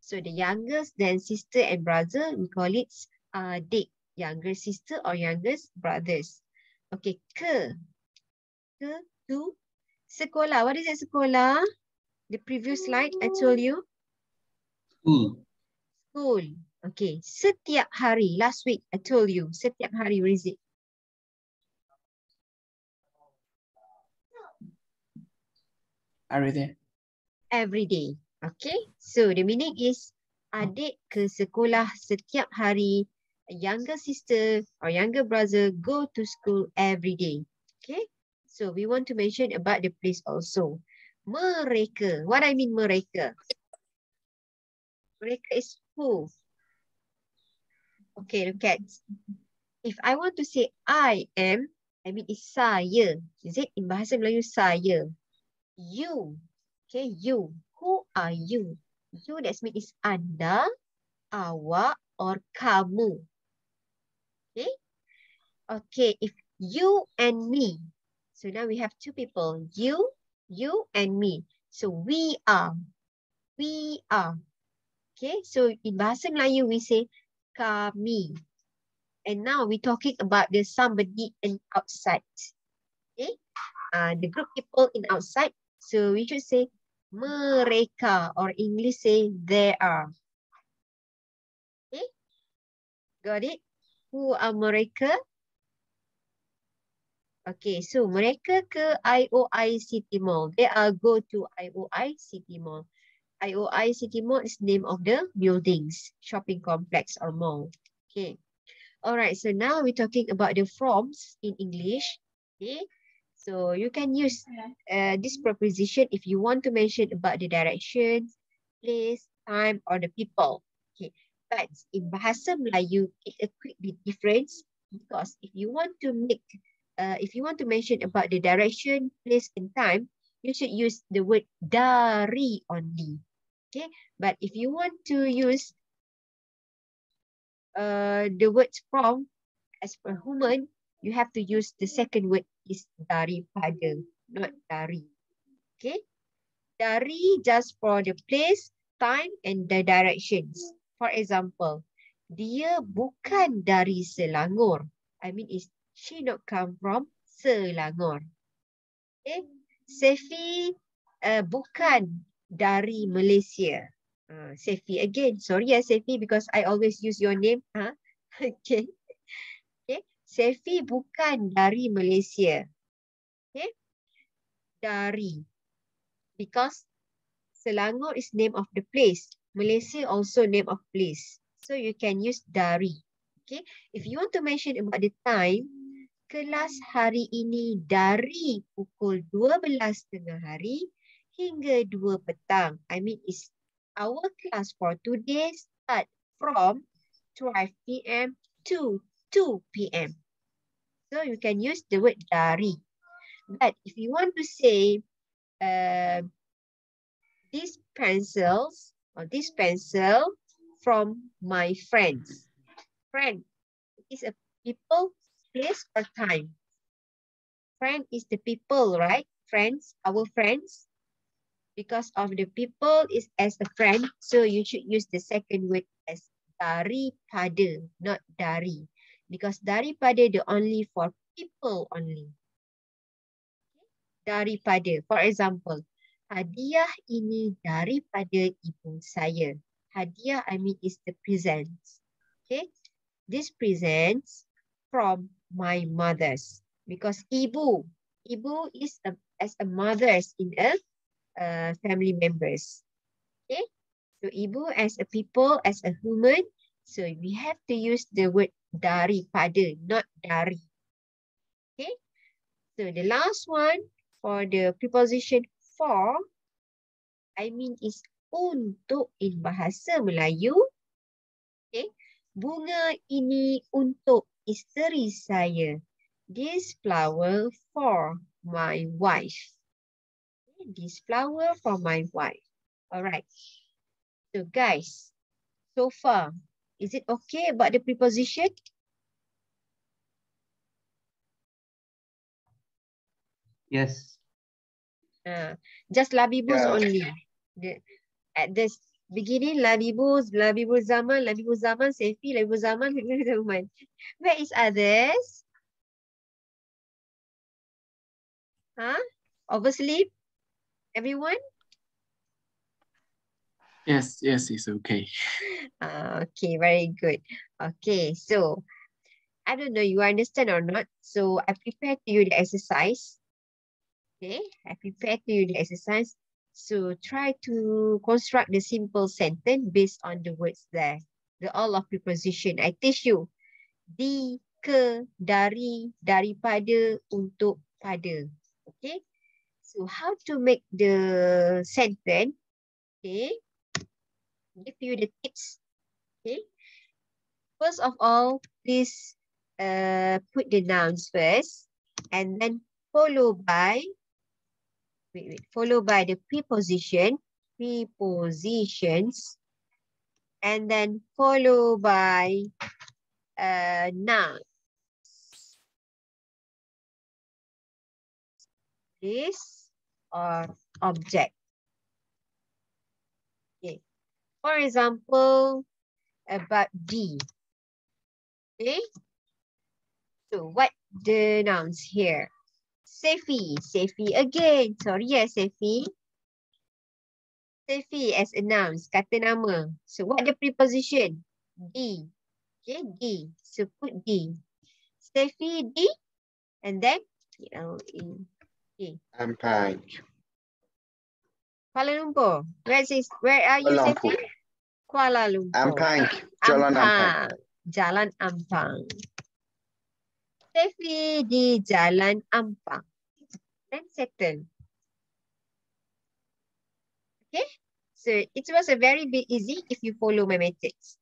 So the youngest than sister and brother, we call it adik. Younger sister or youngest brothers. Okay. Ke. Ke. Tu. Sekolah. What is it sekolah? The previous slide I told you. School. School. Okay. Setiap hari. Last week I told you. Setiap hari. Where is it? every day. every day. Okay, so the meaning is adik ke sekolah setiap hari. A younger sister or younger brother go to school every day. Okay, so we want to mention about the place also. Mereka. What I mean mereka? Mereka is who? Okay, look at. If I want to say I am, I mean is saya. Is it in bahasa Melayu saya? You. Okay, you. Who are you? You that means is anda, awak, or kamu. Okay. Okay, if you and me. So now we have two people. You, you and me. So we are. We are. Okay, so in bahasa Melayu we say kami. And now we're talking about the somebody in outside. Okay, uh, the group people in outside. So we should say mereka or English say there are. Okay, got it? Who are mereka? Okay, so mereka ke IOI City Mall. They are go to IOI City Mall. IOI City Mall is name of the buildings, shopping complex or mall. Okay. All right, so now we're talking about the forms in English. Okay. So you can use uh, this preposition if you want to mention about the direction, place, time, or the people. Okay. But in Bahasa Melayu, it's a quick bit difference because if you want to make, uh, if you want to mention about the direction, place, and time, you should use the word dari only. Okay. But if you want to use uh, the words from as per human, you have to use the second word is daripada, not dari. Okay. Dari just for the place, time and the directions. For example, dia bukan dari Selangor. I mean, is she not come from Selangor? Okay. Sefi uh, bukan dari Malaysia. Uh, Sefi again. Sorry ya Sefi because I always use your name. Huh? [LAUGHS] Okay. Okay. Sefi bukan dari Malaysia. Okay. Dari. Because Selangor is name of the place. Malaysia also name of place. So you can use dari. Okay. If you want to mention about the time, kelas hari ini dari pukul 12 tengah hari hingga 2 petang. I mean it's our class for today start from 12 p.m. to 2 p.m. So you can use the word dari. But if you want to say uh, these pencils or this pencil from my friends. Friend is a people, place, or time. Friend is the people, right? Friends, our friends. Because of the people is as a friend, so you should use the second word as daripada, not dari. Because daripada the only for people only. Daripada, for example, hadiah ini daripada ibu saya. Hadiah I mean is the presents. Okay, this presents from my mothers because ibu, ibu is a, as a mothers in a uh, family members. Okay, so ibu as a people as a human, so we have to use the word daripada, not dari. Okay, so the last one for the preposition for I mean is untuk in bahasa Melayu. Okay. Bunga ini untuk isteri saya. This flower for my wife. Okay. This flower for my wife. Alright. So guys, so far, is it okay about the preposition? Yes. Uh, just labibus Yeah. only. The, at the beginning, labibus, labibus zaman, labibus zaman, Sefi, labibus zaman, [LAUGHS] labibus zaman. Where is others? Huh? Oversleep? Everyone? Yes, yes, it's okay. [LAUGHS] Ah, okay, very good. Okay, so I don't know you understand or not. So I prepared to you the exercise. Okay, I prepared to you the exercise. So try to construct the simple sentence based on the words there. The all of preposition. I teach you. Di, ke, dari, daripada, untuk, pada. Okay. So how to make the sentence? Okay. Give you the tips. Okay. First of all, please uh, put the nouns first and then follow by wait, wait, follow by the preposition, prepositions, and then follow by uh, nouns. This or object. Okay. For example, about D. Okay. So what the nouns here? Sefi, Sefi again. Sorry ya Sefi. Sefi as a nouns, kata nama. So what the preposition? D. Okay, D. So put D. Sefi D and then L-E. Ampang. Kuala Lumpur. Where is where are you Kuala Lumpur. Kuala Lumpur. Ampang. Jalan Ampang. Jalan Ampang. Sefi di Jalan Ampang. Then settle. Okay. So it was a very bit easy if you follow my methods.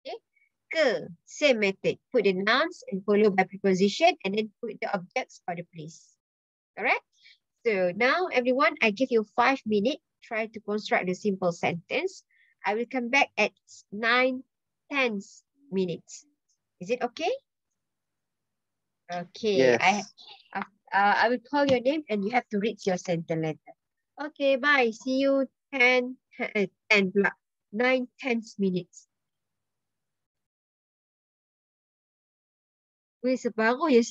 Okay. Ke, same method. Put the nouns and follow by preposition and then put the objects for the place. Alright. So now everyone, I give you five minutes. Try to construct the simple sentence. I will come back at nine, ten minutes. Is it okay? Okay. I, Yes. uh, uh, I will call your name and you have to read your sentence letter. Okay, bye. See you 10, eh, 10 pula. 9, 10 minutes. Weh, separuh ya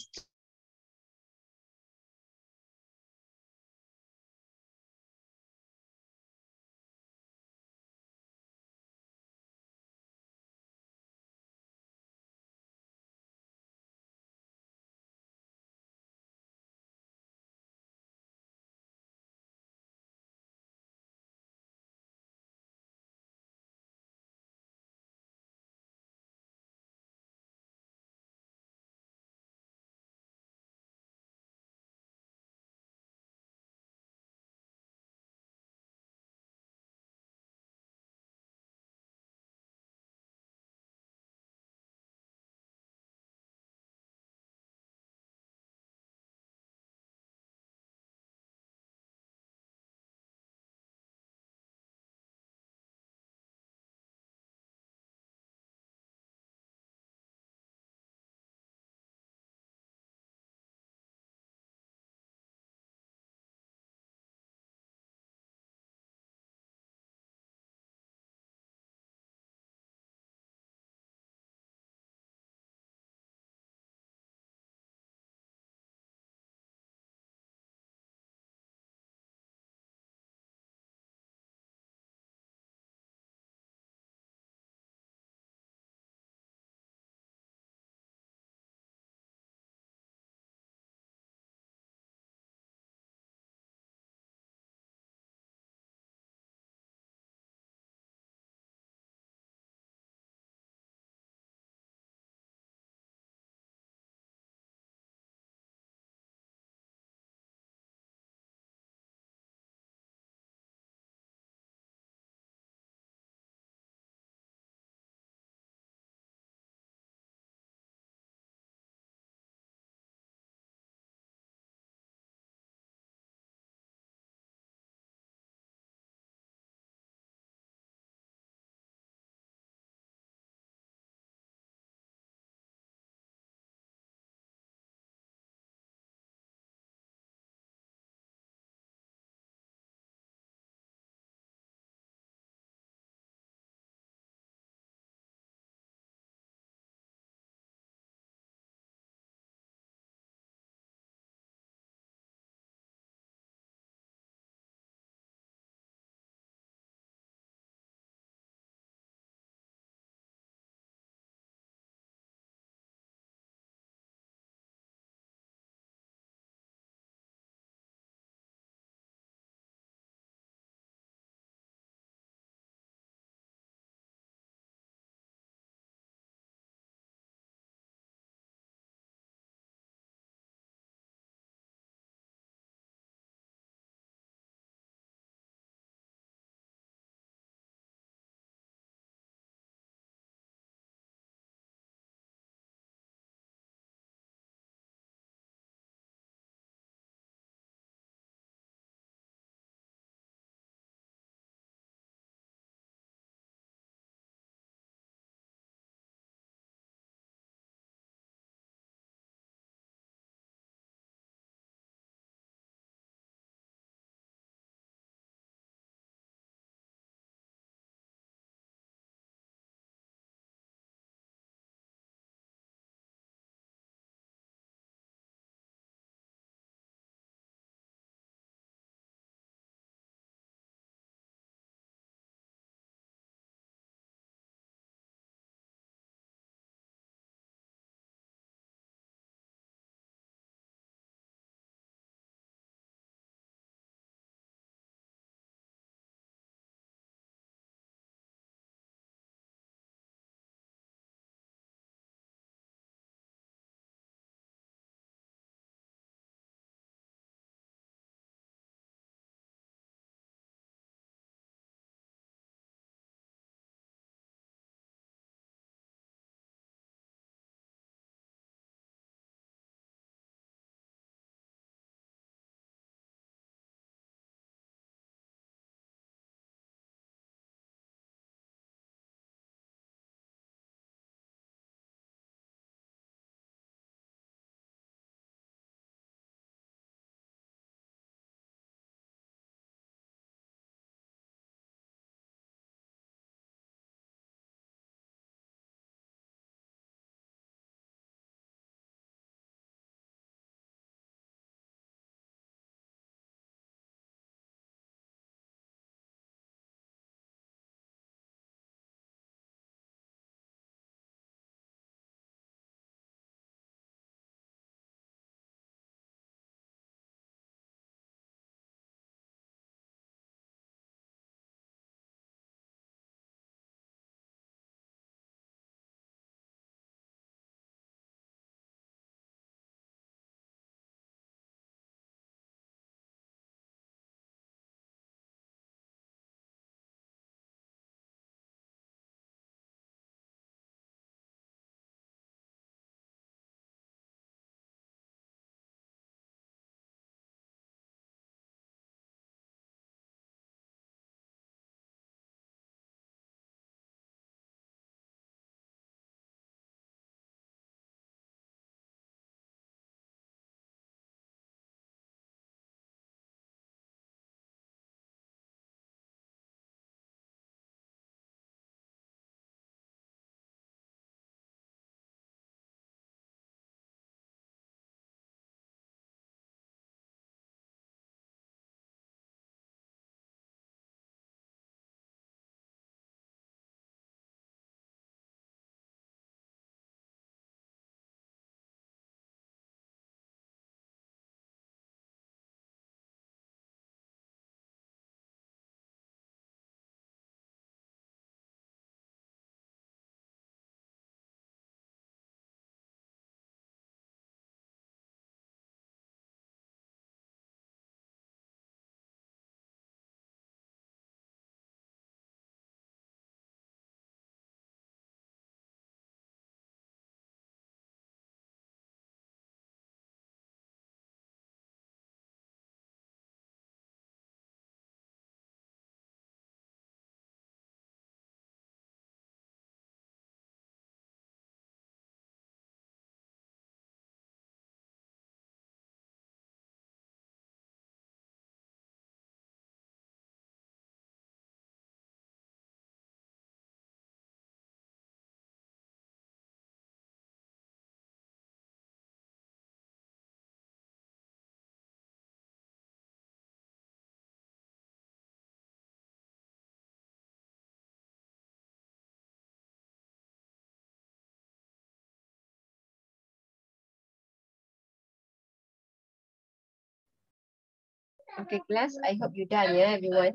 Okay, class. I hope you done, yeah, everyone.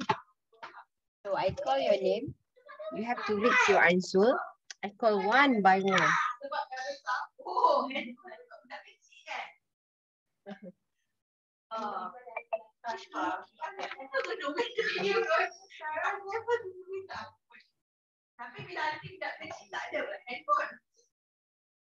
So I call your name. You have to read your answer. I call one by one.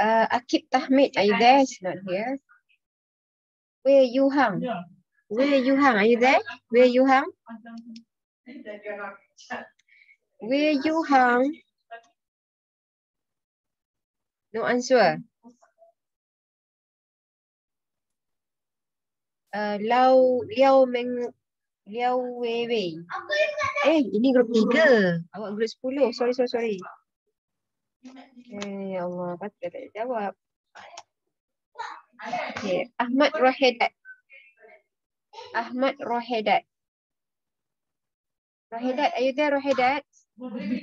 Uh, Akib Tahmid, are you there? He's not here. Where you hang? Where you hang? Are you there? Where you hang? Where you hang? No answer. Uh, Lau Liao Meng Liao Wei Wei. Eh, ini grup tiga. Awak grup sepuluh. Sorry, sorry, sorry. Eh, ya Allah, patut tak jawab. Okay, Ahmad Rohedat. Ahmad Rohedat. Rohedat, are you there, Rohedat?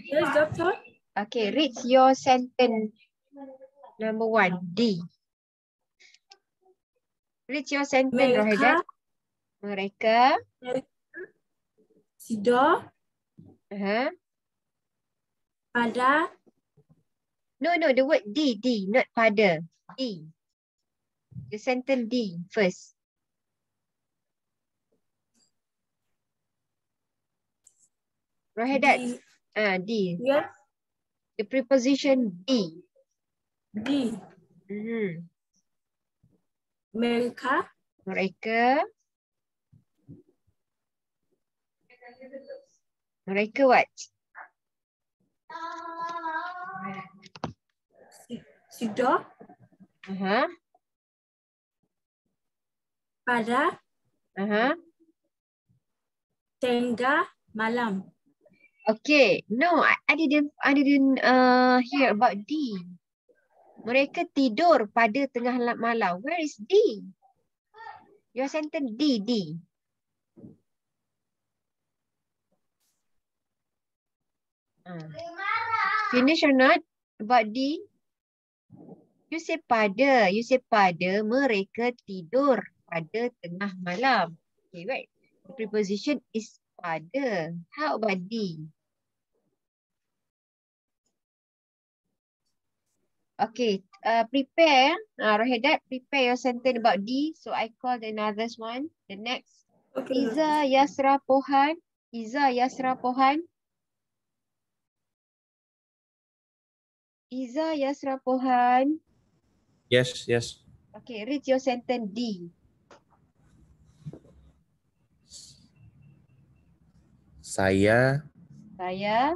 Yes, doctor. Okay, read your sentence. Number one, D. Read your sentence, Rohedat. Mereka Mereka. tidur Uh-huh. pada No, no, the word D, D, not pada. D. The sentence D first. Rohedat. di Ah, D. yes The preposition D. di Mhm. mereka Mereka. Mereka what? Tidur Uh-huh. pada Uh-huh. tenda malam. Okay. No, I, I didn't I didn't uh hear about D. Mereka tidur pada tengah la- malam. Where is D? Your sentence D, D. Ah. Finish or not about D? You say pada. You say pada mereka tidur pada tengah malam. Okay, right. The preposition is pada. How about D? Okay, uh, prepare. Uh, Rohedat, prepare your sentence about D. So I call the another one. The next. Okay. Iza Yasra Pohan. Iza Yasra Pohan. Iza Yasra Pohan. Yes, yes. Okay, read your sentence D. Saya Saya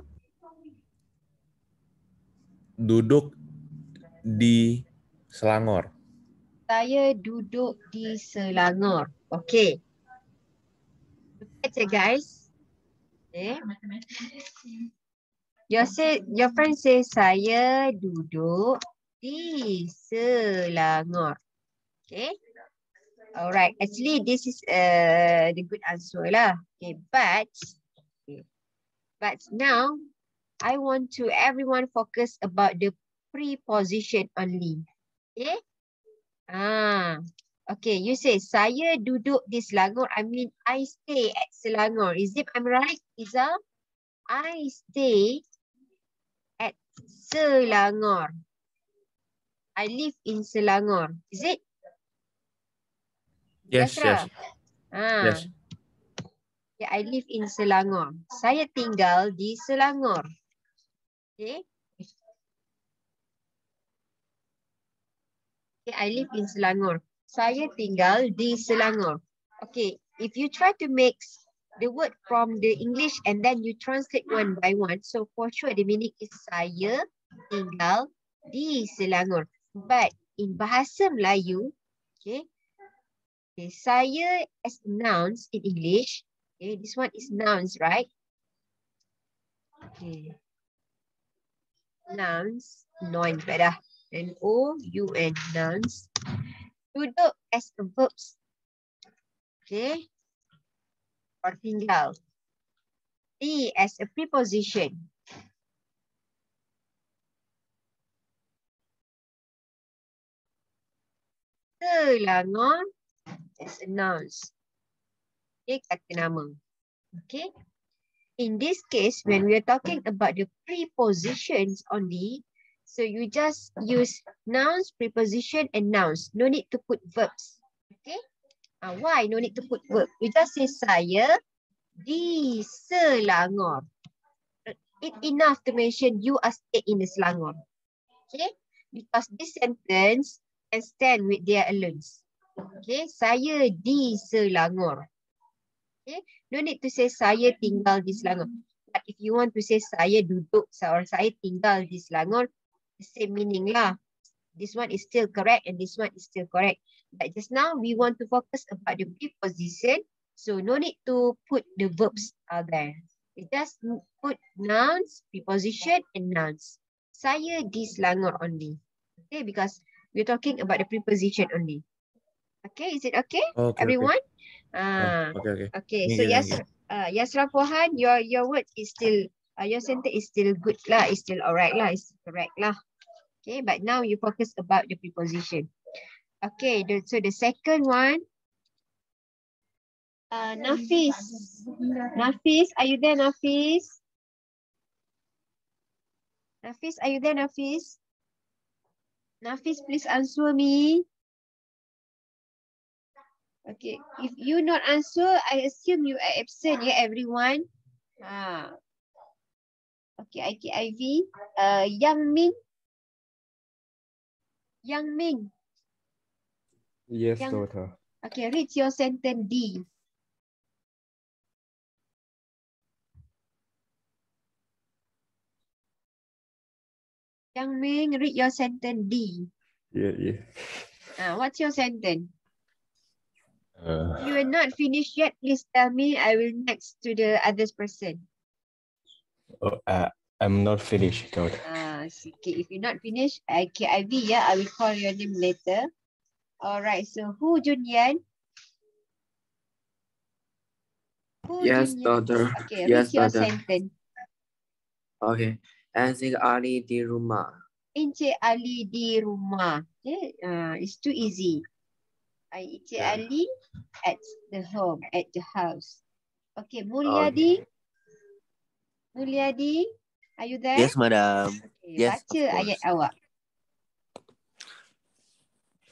duduk di Selangor. saya duduk di Selangor. Okay. Look at guys. Okay. Your say your friend say saya duduk di Selangor. Okay. Alright. Actually, this is uh, the good answer lah. Okay, but okay. but now I want to everyone focus about the preposition only. Okay. Ah. Okay, you say saya duduk di Selangor. I mean I stay at Selangor. Is it I'm right, Iza? I stay at Selangor. I live in Selangor. Is it? Yes, yes, Ah. yes. Yeah, I live in Selangor. Saya tinggal di Selangor. Okay. Okay, I live in Selangor. Saya tinggal di Selangor. Okay, if you try to mix the word from the English and then you translate one by one, so for sure the meaning is saya tinggal di Selangor. But in bahasa Melayu, okay, okay saya as nouns in English Okay, this one is nouns, right? Okay. Nouns, noun dah. N-O-U-N, nouns. Duduk as a verbs. Okay. Or tinggal. Di as a preposition. Selangor as a nouns. Okay, kata nama. Okay. In this case, when we are talking about the prepositions only, so you just use nouns, preposition, and nouns. No need to put verbs. Okay. Uh, why no need to put verb? You just say saya di Selangor. It enough to mention you are stay in the Selangor. Okay. Because this sentence can stand with their alone. Okay. Saya di Selangor. Okay. No need to say saya tinggal di Selangor. But if you want to say saya duduk or saya tinggal di Selangor, same meaning lah. This one is still correct and this one is still correct. But just now we want to focus about the preposition. So no need to put the verbs out there. You just put nouns, preposition and nouns. Saya di Selangor only. Okay, because we're talking about the preposition only. Okay, is it okay, Okay, everyone? Okay. Ah, Oh, okay, okay. okay. So yes, uh, Yasra Pohan, your your word is still, uh, your sentence is still good lah, is still alright lah, is correct lah. Okay, but now you focus about the preposition. Okay, the, so the second one, uh, Nafis. Nafis, are you there, Nafis? Nafis, are you there, Nafis? Nafis, please answer me. Okay, if you not answer, I assume you are absent, yeah, everyone. Ah. Okay, IKIV. Uh, Yang Ming. Yang Ming. Yes, Yang- daughter. Okay, read your sentence D. Yang Ming, read your sentence D. Yeah, yeah. Ah, what's your sentence? Uh, You are not finished yet. Please tell me. I will next to the other person. oh, uh, I'm not finished, daughter. Ah, okay. If you're not finished, IKIV, yeah, I will call your name later. All right. So who Junyan? Who Yes, Junyan? daughter. Okay, Yes, read your daughter. sentence. Okay. Encik Ali di rumah. Encik Ali di rumah. Okay, uh, it's too easy. I Encik Yeah. Ali at the home, at the house. Okay, Mulyadi. Mulyadi, are you there? Yes, madam. Okay, Yes, baca ayat awak.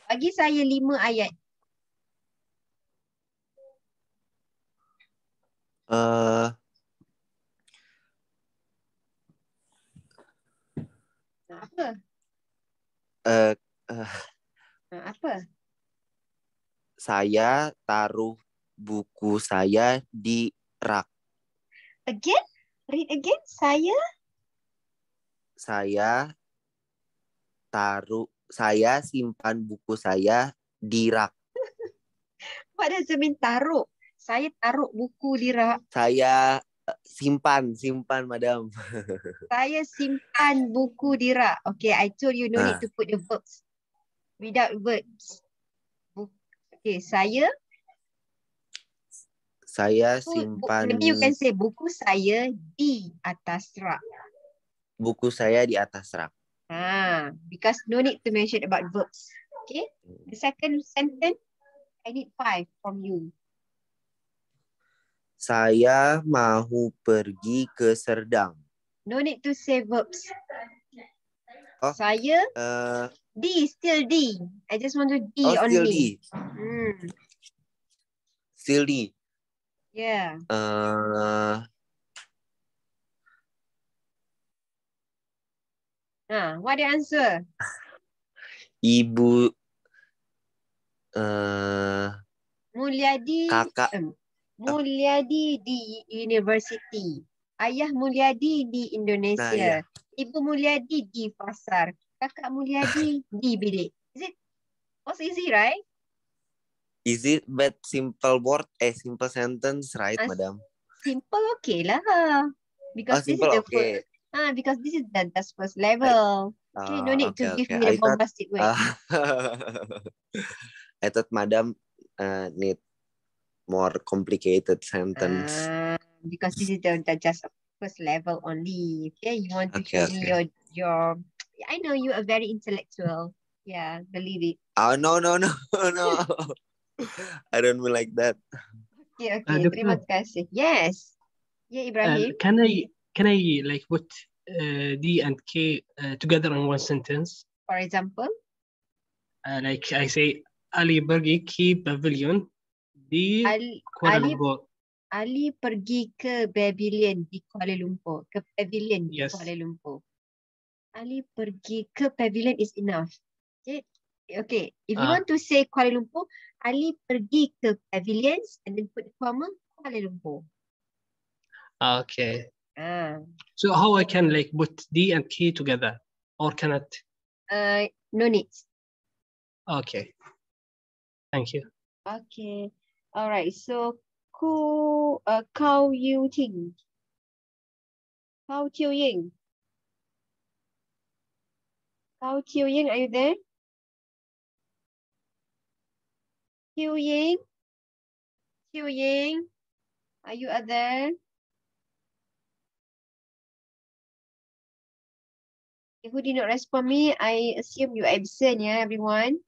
Bagi saya lima ayat. Uh, Apa? uh, uh, Apa? saya taruh buku saya di rak. Again? Read again. Saya Saya taruh, saya simpan buku saya di rak. [LAUGHS] What does it mean taruh? Saya taruh buku di rak. Saya simpan, simpan, madam. [LAUGHS] Saya simpan buku di rak. Okay, I told you no need Ah. to put the verbs. Without verbs. Okay, saya. Saya simpan Maybe you can say buku saya di atas rak. buku saya di atas rak. Ah, because no need to mention about verbs. Okay. The second sentence, I need five from you. Saya mau pergi ke Serdang. No need to say verbs. Oh. Saya Uh, D still D. I just want to D oh, still only. di. Hmm. Still di. Yeah. Uh, Ah, what the answer? ibu uh, Mulyadi. kakak Mulyadi di university. Ayah Mulyadi di Indonesia. Nah, ya. Ibu Mulyadi di pasar. Kakak Mulyadi [LAUGHS] di bilik. Is it? Was easy, right? Is it but simple word? Eh, simple sentence, right, As- madam? Simple okay lah. Because Oh, this simple is the okay. first, ah, because this is the first level. Okay, no Ah, need to okay, give okay. me the I thought- bombastic word. Ah, [LAUGHS] I thought madam uh, need more complicated sentence. Ah, because this is the, the just first level only. Okay, you want to Okay, show okay. your your. I know you are very intellectual. Yeah, believe it. Oh no no no [LAUGHS] no! I don't mean like that. Okay, Uh, okay. Terima Doctor, kasih. Yes. Yeah, uh, can I can I like put uh, D and K uh, together in one sentence? For example, Uh, like I say, Ali pergi ke pavilion di Ali Kuala Ali Lumpur. Ali pergi ke pavilion di Kuala Lumpur. Ke pavilion di Yes. Kuala Lumpur. Ali pergi ke pavilion is enough. Okay. Okay. If you Ah. want to say Kuala Lumpur, Ali pergi ke pavilions and then put the comma Kuala Lumpur. Okay. Ah. So how I can like put D and K together, or cannot? Uh, no need. Okay. Thank you. Okay. All right. So, Ku uh, Cao Yu Ting. Cao Chiu Ying. Cao Chiu Ying, are you there? Chiu Ying. Chiu Ying. Are you there? Who did not respond me? I assume you absent, yeah, everyone.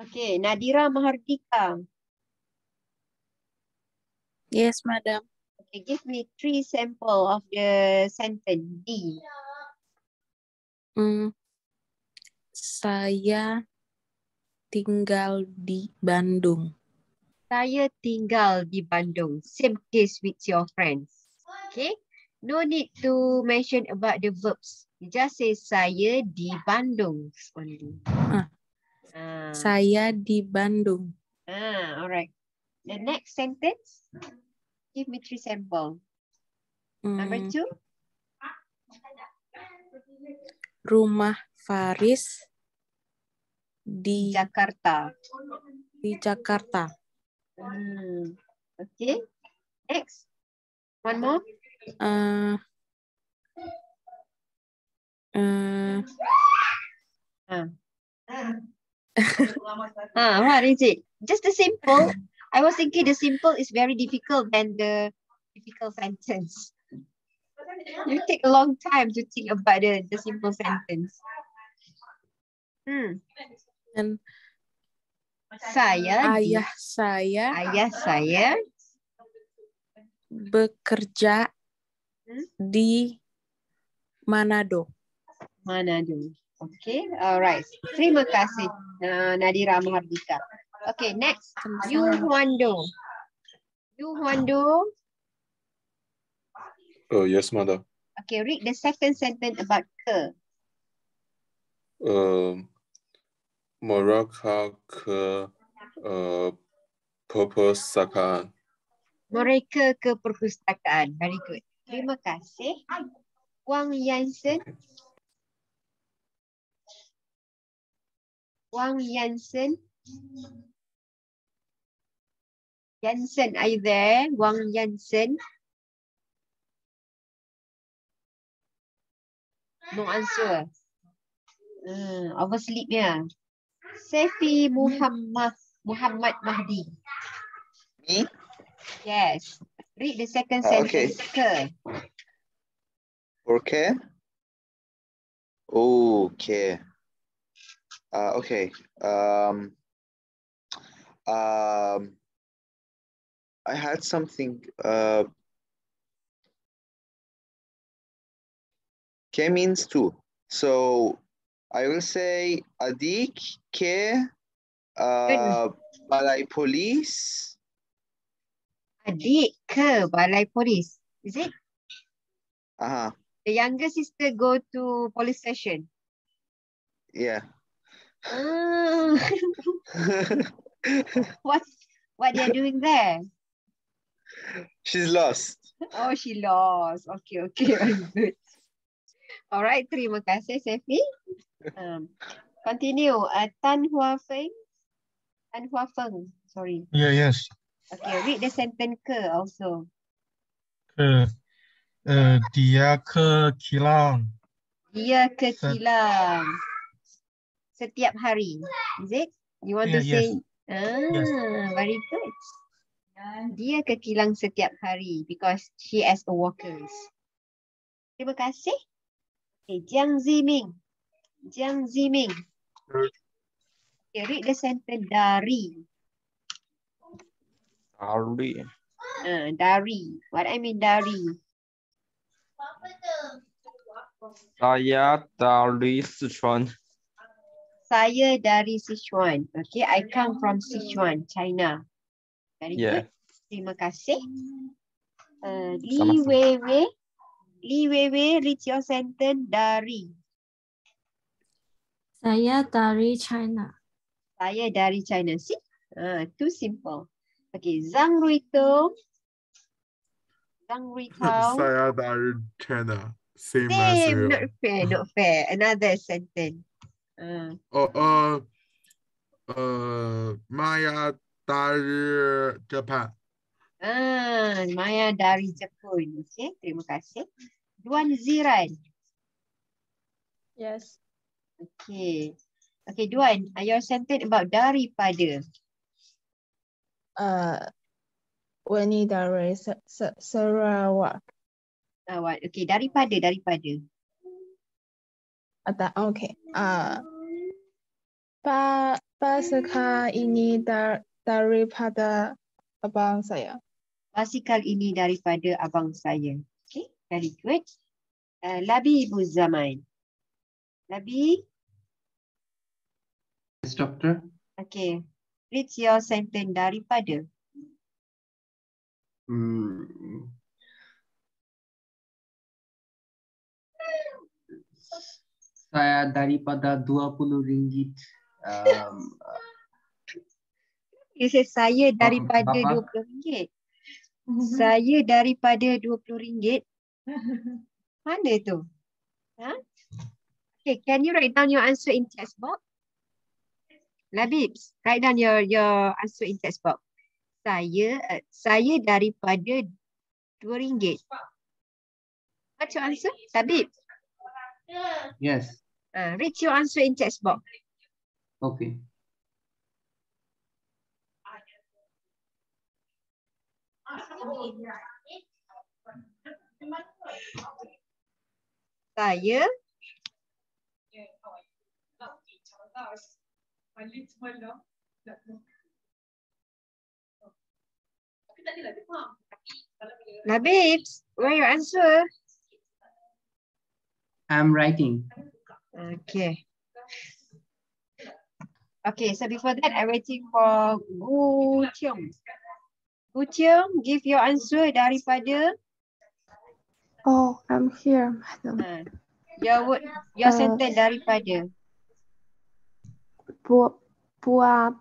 Okay, Nadira Mahardika. Yes, madam. Okay, give me three sample of the sentence D. Hmm, saya tinggal di Bandung. Saya tinggal di Bandung. Same case with your friends. Okay. No need to mention about the verbs. You just say saya di Bandung only. Ah, Ah, saya di Bandung. ah, alright. The next sentence. Give me three sample. Number Hmm, two. rumah Faris di Jakarta. di Jakarta. Hmm. Okay. Next. One more. Eh, eh, Ah. Ah, what is it? Just the simple. I was thinking the simple is very difficult than the difficult sentence. You take a long time to think about the, the simple sentence. Hmm. dan Saya di, ayah saya ayah saya bekerja Hmm? di Manado. Manado. Okay, alright. Terima kasih uh, Nadira Mahardika. Okay, next. Yu Huando. Yu Huando. Uh, yes, madam. Okay, read the second sentence about ke. Um, mereka ke uh, perpustakaan. Mereka ke perpustakaan. Very good. Terima kasih. Wang Yansen. Wang Yansen. Yansen, are you there? Wang Yansen. No answer. Uh, oversleep ya. Sefi Muhammad Muhammad Mahdi. Me? Yes. Read the second Ah, okay. sentence. Ke. Okay. Okay. Uh, okay. Um, um, I had something. Uh, K means two. So I will say adik ke uh, balai police. Adik ke balai polis? Is it? Uh-huh. The younger sister go to police station. Yeah. Ah. [LAUGHS] what what they are doing there? She's lost. Oh, she lost. Okay, okay, [LAUGHS] very good. All right, terima kasih, Sefi. Um, continue. Uh, Tan Hua Feng. Tan Hua Feng. Sorry. Yeah, yes. Okay, read the sentence ke also. Ke, uh, dia ke kilang. Dia ke Se- kilang setiap hari. Is it? You want to Yeah, yes. say? Ah, very good. Dia ke kilang setiap hari because she as a workers. Terima kasih. Okay, Jiang Ziming. Jiang Ziming. Okay, read the sentence dari. Dari. Uh, dari. What I mean dari? Saya dari Sichuan. Saya dari Sichuan. Okay, I come from Sichuan, China. Very Yeah. good. Terima kasih. Uh, Li. Weiwei. Li Weiwei, read your sentence dari. Saya dari China. Saya dari China. See? Uh, too simple. Okay, Zhang Ruito. Zhang Ruitao. Saya dari China. Same, as Same, you. not fair, not fair. Another sentence. Uh, Oh, uh, uh, Maya dari Japan. ah, Maya dari Jepun. Okay, terima kasih. Duan Ziran. Yes. Okay. Okay, Duan, are your sentence about daripada? Uh, Wani dari Sa- Sa- Sarawak. Uh, what? Okay, daripada, daripada. Ada, okay. Uh, ba basikal ini dar daripada abang saya. Basikal ini daripada abang saya. Okay, very good. Uh, Labi Ibu Zaman. Labi, Yes, doctor. okay. Read your sentence daripada. Hmm. Saya daripada 20 ringgit. Um, You say saya daripada Bapa. RM20. Saya daripada RM20. Mana tu? Ha? Okay, can you write down your answer in text box? Labibs, write down your your answer in text box. Saya uh, saya daripada RM2. What's your answer? Labib, yes. uh, read your answer in text box. Okay. Saya Labibs, where your answer? I'm writing. Okay. Okay, so before that, I'm waiting for Gu Tiong. Gu Tiong, give your answer daripada Oh, I'm here, madam. uh, your word, your Uh, sentence daripada. Buah buah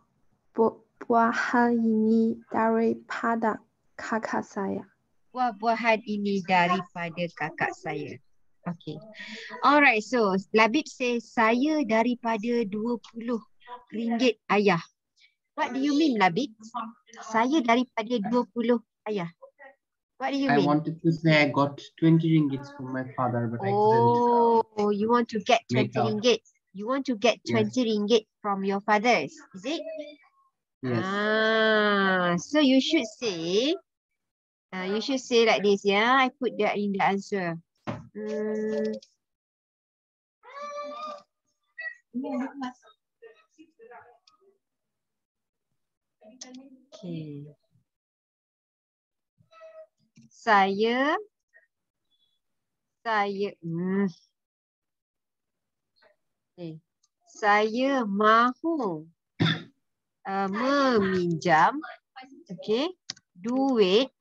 bu- buahan ini daripada kakak saya. Buah-buahan ini daripada kakak saya. Okay. Alright, so Labib says saya daripada 20 ringgit ayah. What do you mean Labib? Saya daripada 20 ayah. What do you I mean? wanted to say I got 20 ringgits from my father, but I couldn't. Oh, you want to get 20 make out. ringgit. You want to get Yes. 20 ringgit from your fathers, is it? Yes. Ah, so you should say, uh, you should say like this, yeah. I put that in the answer. Hmm. Okay. Saya, saya, hmm. Okay. Saya mahu [COUGHS] uh, meminjam, okay, duit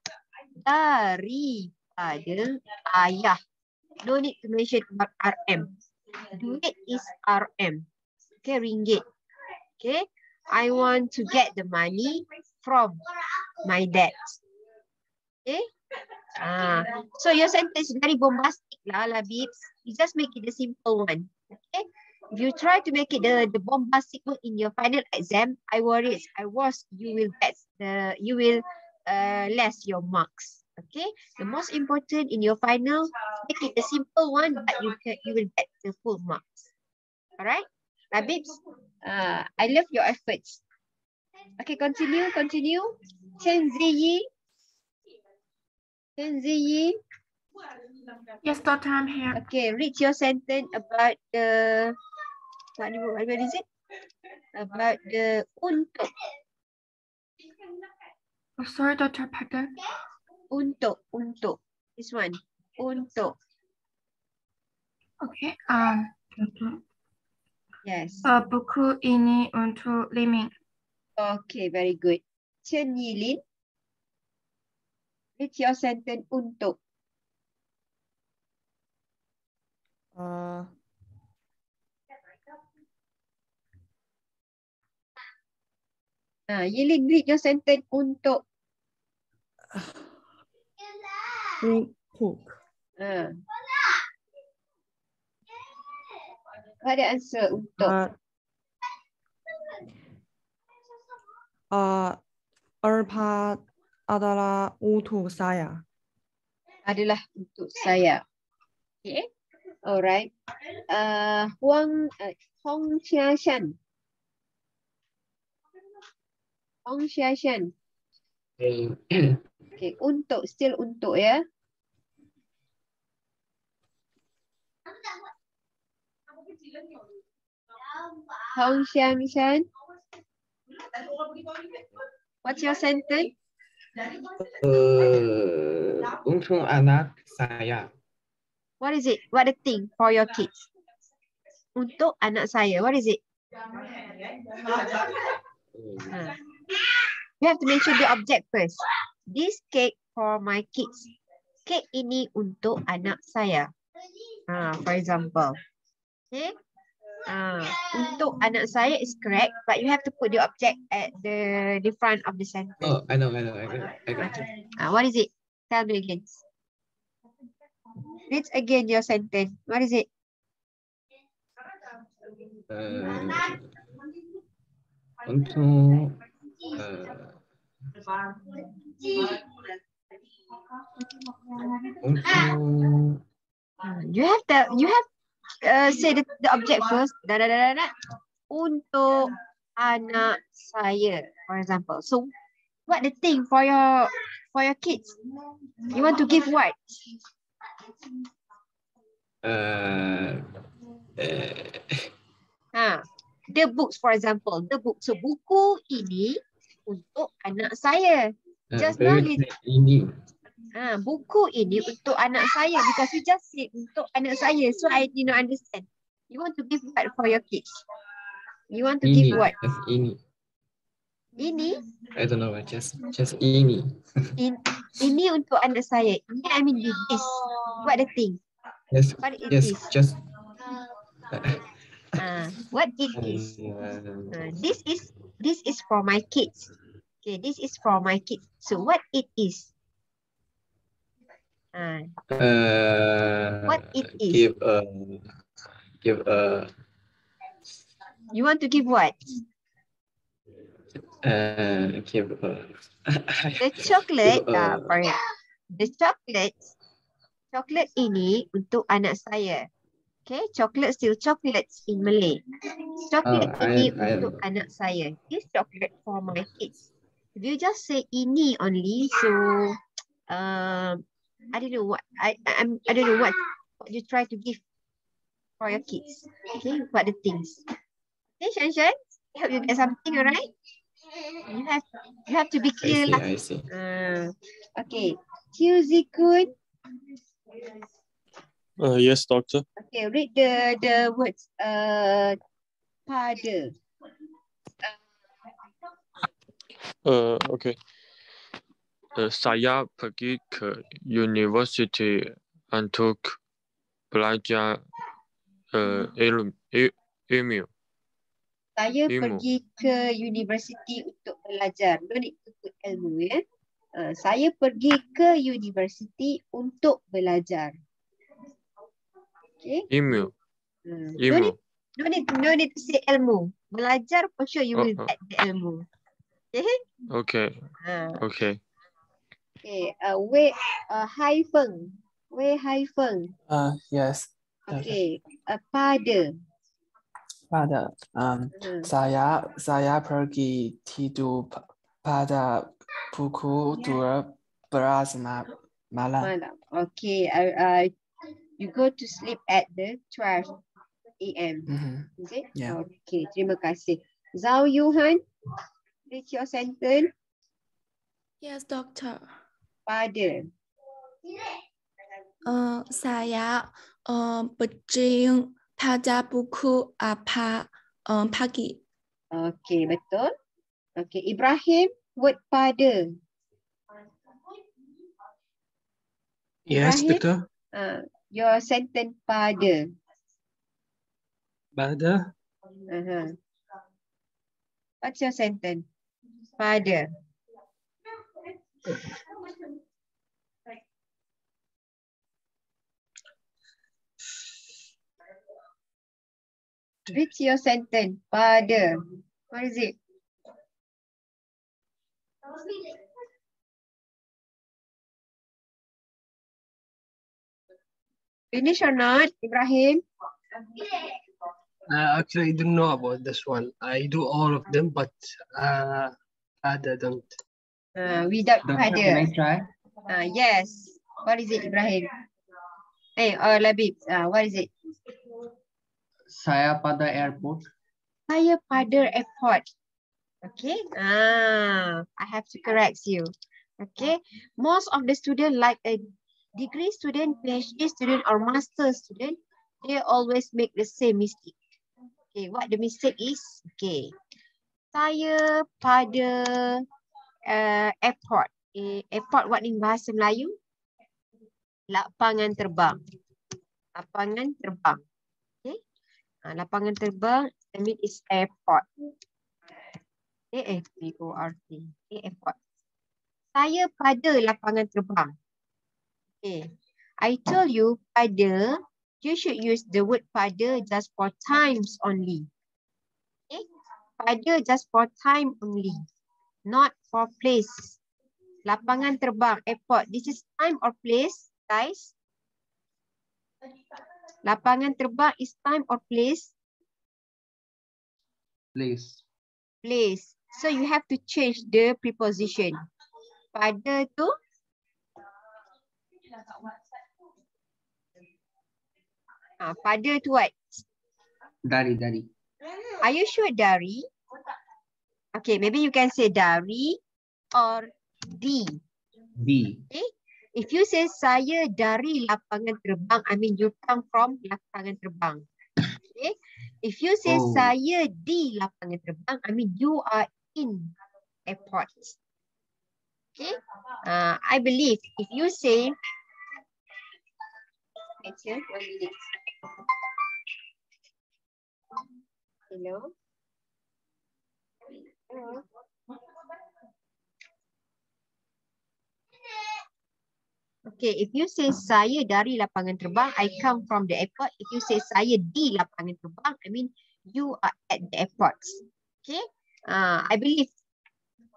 daripada ayah. No need to mention RM. Duit is RM. Okay, ringgit. Okay, I want to get the money from my dad. Okay. Ah, so your sentence is very bombastic lah, Labib. You just make it a simple one. Okay. If you try to make it the, the bombastic word in your final exam, I worry I was you will get the you will uh, less your marks. Okay. The most important in your final, make it a simple one, but you can you will get the full marks. All right, Labibs. Uh, I love your efforts. Okay, continue, continue. Chen Ziyi. Chen Ziyi. Yes, doctor, I'm here. Okay, read your sentence about the what, what is it? About the untuk. Oh, sorry, Dr. Pardon. Untuk, untuk. This one. Untuk. Okay. Um. untuk- Yes. Uh, buku ini untuk Liming. Okay, very good. Chen Yilin. Read your sentence untuk. Uh, Ah, Yilin, read your sentence untuk. Ah. What the answer untuk? uh, uh, Erpa adalah untuk saya. Adalah untuk saya. Okay. Alright. Uh, Huang, uh, Hong Xiaxian. Hong Xiaxian. [CLEARS THROAT] Okay, untuk, still untuk ya. Hong Xiaxian. What's your sentence? Uh, untuk anak saya. What is it? What the thing for your kids? Untuk anak saya. What is it? Ah. You have to mention the object first. This cake for my kids. Cake ini untuk anak saya. Ah, for example. Okay. Ah, untuk anak saya is correct, but you have to put the object at the the front of the sentence. Oh, I know, I know, I got, I got it. Ah, what is it? Tell me again. Read again your sentence. What is it? Uh, untuk uh, untuk You have the you have uh, say the, the object first. Da, da, da, da, da. Untuk anak saya, for example. So, what the thing for your for your kids? You want to give what? uh, uh, Ha, the books, for example. The book. So, buku ini untuk anak saya. Just now, ini ha, buku ini untuk anak saya because you just said untuk anak saya. So, I did not understand. You want to give what for your kids? You want to ini give what? just ini Ini I don't know just just ini [LAUGHS] In, ini untuk anak saya. Ini I mean this. What the thing? yes What it yes is? just [LAUGHS] Ah, what it is? uh, Ah, this is this is for my kids. Okay, this is for my kids. So what it is? Ah, uh, What it is? give a give a you want to give what? uh, give a The chocolate. [LAUGHS] Give, Ah, uh, for the chocolate. Chocolate ini untuk anak saya. Okay, chocolate still chocolates in Malay. Chocolate Oh, I- ini I- untuk anak saya. This chocolate for my kids. If you just say ini only, so um, I don't know what I I'm I don't know what what you try to give for your kids. Okay, what the things. Okay, Shan Shan, I hope you get something, alright? You have you have to be I clear see lah. I see Uh, okay, Tuesday good. Uh, yes, doctor. Okay, read the the words. Uh, pada. Uh, okay. Uh, saya pergi ke university untuk belajar uh, ilmu, il- ilmu. Saya Ilmu. pergi ke universiti untuk belajar. No need to put ilmu ya. Uh, saya pergi ke universiti untuk belajar. Okay. Ilmu. Uh, no Ilmu. need No need, no need to say ilmu. Belajar for sure you Oh, will oh. get the ilmu. Okay? Okay. Ah. Okay. Okay, uh, where, uh, hyphen. Where hyphen. Uh, yes. Okay, uh, pada. Pada, um, Hmm. saya saya pergi tidur pa- pada pukul dua belas ma- malam. Malam. Okay, uh, uh, you go to sleep at the 12 a.m. Mhm. Is it? Yeah. Okay, terima kasih. Zhao Yuhan, read your sentence. Yes, doctor. Pada. Uh, saya uh, berjing pada buku apa um, pagi. Okay, betul. Okay, Ibrahim, word pada. Yes, Ibrahim? doctor. Uh, your sentence pada. Pada Uh-huh. What's your sentence? Pada. Read your sentence. Pada. What is it? Finish or not, Ibrahim? Uh, actually, I don't know about this one. I do all of them, but uh, Pada don't. Uh, without Doctor, pada. can I try? Uh, yes. What is it, Ibrahim? Hey, uh, Labib, uh, what is it? Saya pada airport. Saya pada airport. Okay. Ah, I have to correct you. Okay. Most of the student like a degree student, PhD student or master student, they always make the same mistake. Okay, what the mistake is? Okay. Saya pada uh, airport. Eh, airport what in bahasa Melayu? Lapangan terbang. Lapangan terbang. Okay. Uh, lapangan terbang, I mean is airport. A-F-P-O-R-T. Okay, airport. Saya pada lapangan terbang. Okay. I told you pada, you should use the word pada just for times only. Okay. Pada just for time only. Not for place. Lapangan terbang, airport. This is time or place, guys? Lapangan terbang is time or place? Please. Place. So you have to change the preposition. Pada tu Ah, pada tu what? Dari, dari. Are you sure dari? Okay, maybe you can say dari or di. B. Okay. If you say saya dari lapangan terbang, I mean you come from lapangan terbang. Okay. If you say Oh. saya di lapangan terbang, I mean you are in airport. Okay. Uh, I believe if you say, wait here, one minute. Hello. Hello. Okay, if you say saya dari lapangan terbang, I come from the airport. If you say saya di lapangan terbang, I mean you are at the airport. Okay, uh, I believe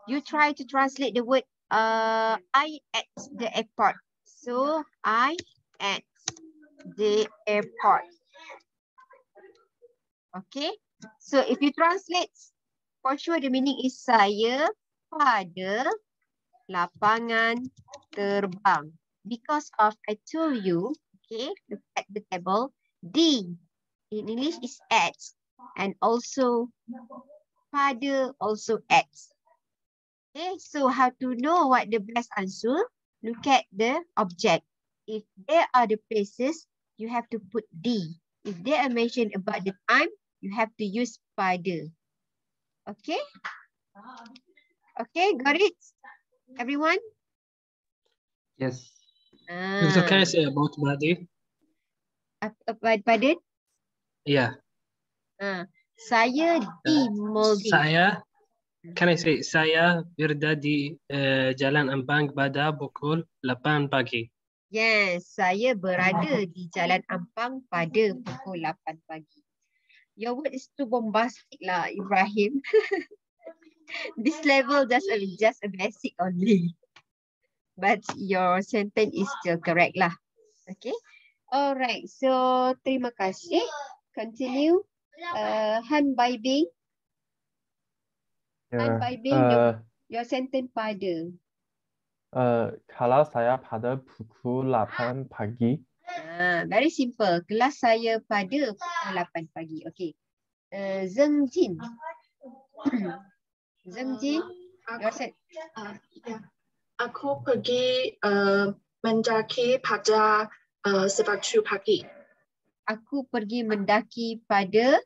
you try to translate the word uh, I at the airport. So I at the airport. Okay, so if you translate, for sure the meaning is saya pada lapangan terbang. Because of I told you, okay, look at the table. D in English is at and also pada also at. Okay, so how to know what the best answer? Look at the object. If there are the places, you have to put D. If they are mentioned about the time, you have to use pada. Okay? Okay, got it? Everyone? Yes. Doctor, can I say about body? Ah, apa- pada? Yeah. Ah, saya di Maldives. Saya, can I say saya berada di eh, Jalan Ampang pada pukul 8 pagi. Yes, saya berada di Jalan Ampang pada pukul 8 pagi. Your word is too bombastic lah, Ibrahim. [LAUGHS] this level just a, just a basic only. But your sentence is still correct lah. Okay. Alright. So terima kasih. Continue. Uh, Han Baibing. Han Ya, Baibing, your, uh, your sentence pada. Uh, kalau saya pada pukul 8 pagi, Ah, very simple. Kelas saya pada pukul 8 pagi. Okay. Uh, Zeng Jin. [COUGHS] Zeng Jin. Set. Uh, ya. Aku pergi uh, mendaki pada uh, Sabtu pagi. Aku pergi mendaki pada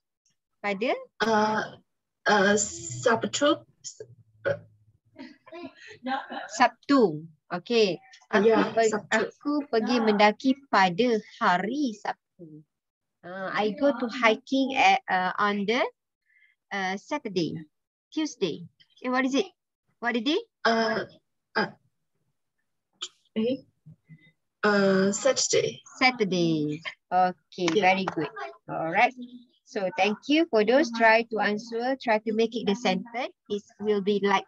pada Uh, uh, Sabtu. Sabtu. Okay. Ah, Aku, ya, Sabtu. aku pergi mendaki pada hari Sabtu. Uh, I go to hiking at, uh, on the uh, Saturday, Tuesday. Okay, what is it? What the day? Uh, uh, eh? Uh, Saturday. Saturday. Okay, Yeah. very good. All right. So thank you for those. Try to answer. Try to make it the sentence. It will be like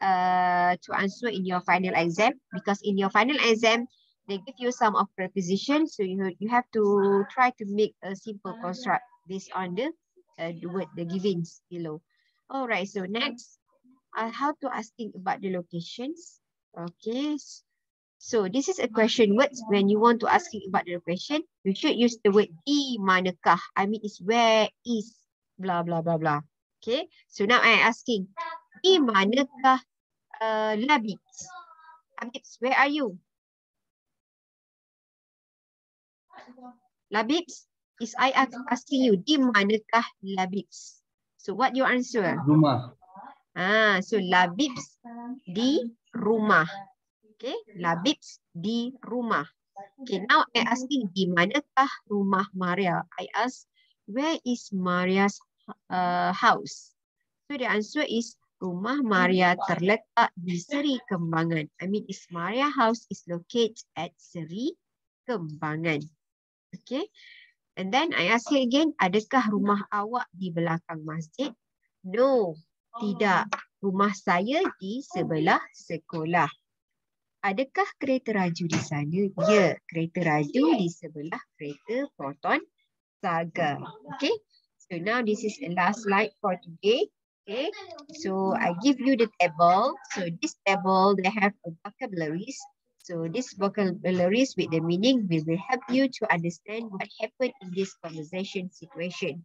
uh to answer in your final exam because in your final exam they give you some of preposition. So you you have to try to make a simple construct based on the uh, the word the givings below. All right. So next, uh, how to asking about the locations. Okay. So this is a question words. When you want to asking about the question, you should use the word di manakah. I mean, it's where is blah blah blah blah. Okay. So now I'm asking, di manakah uh, Labibs? Labibs, where are you? Labibs, is I ask, asking you, di manakah Labibs? So what your answer? Rumah. Ah, so Labibs di rumah. Okay, Labibs di rumah. Okay, now I asking di manakah rumah Maria? I ask, where is Maria's uh, house? So the answer is rumah Maria terletak di Seri Kembangan. I mean, is Maria house is located at Seri Kembangan. Okay, and then I ask you again, adakah rumah awak di belakang masjid? No, tidak. Rumah saya di sebelah sekolah. Adakah kereta raju di sana? Ya, kereta raju di sebelah kereta Proton Saga. Okay, so now this is the last slide for today. Okay, so I give you the table. So this table, they have a vocabularies. So this vocabularies with the meaning will will help you to understand what happened in this conversation situation.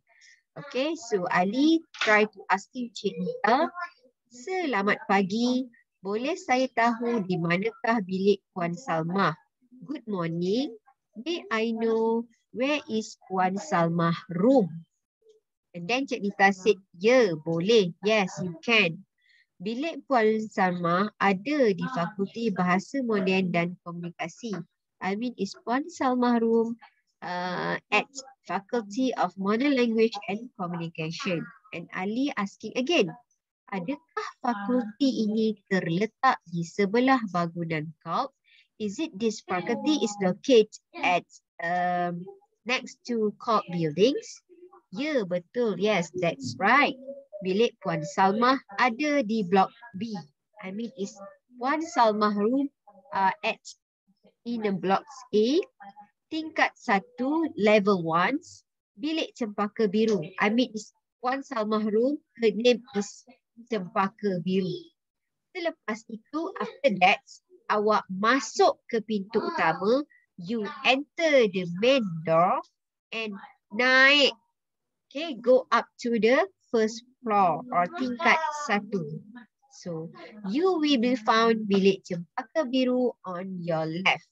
Okay, so Ali try to asking Cik Nita, selamat pagi. Boleh saya tahu di manakah bilik Puan Salma? Good morning. May I know where is Puan Salma room? And then Cik Nita said, ya boleh. Yes, you can. Bilik Puan Salma ada di Fakulti Bahasa Moden dan Komunikasi. I mean, is Puan Salma room uh, at Faculty of Modern Language and Communication. And Ali asking again, adakah fakulti ini terletak di sebelah bangunan KALP? Is it this faculty is located at um, next to KALP buildings? Ya, betul. Yes, that's right. Bilik Puan Salmah ada di blok B. I mean, is Puan Salmah room uh, at in the blocks A, tingkat satu, level one, bilik cempaka biru. I mean, is Puan Salmah room, her name is cempaka biru. Selepas itu, after that, awak masuk ke pintu utama, you enter the main door and naik. Okay, go up to the first floor or tingkat satu. So, you will be found bilik cempaka biru on your left.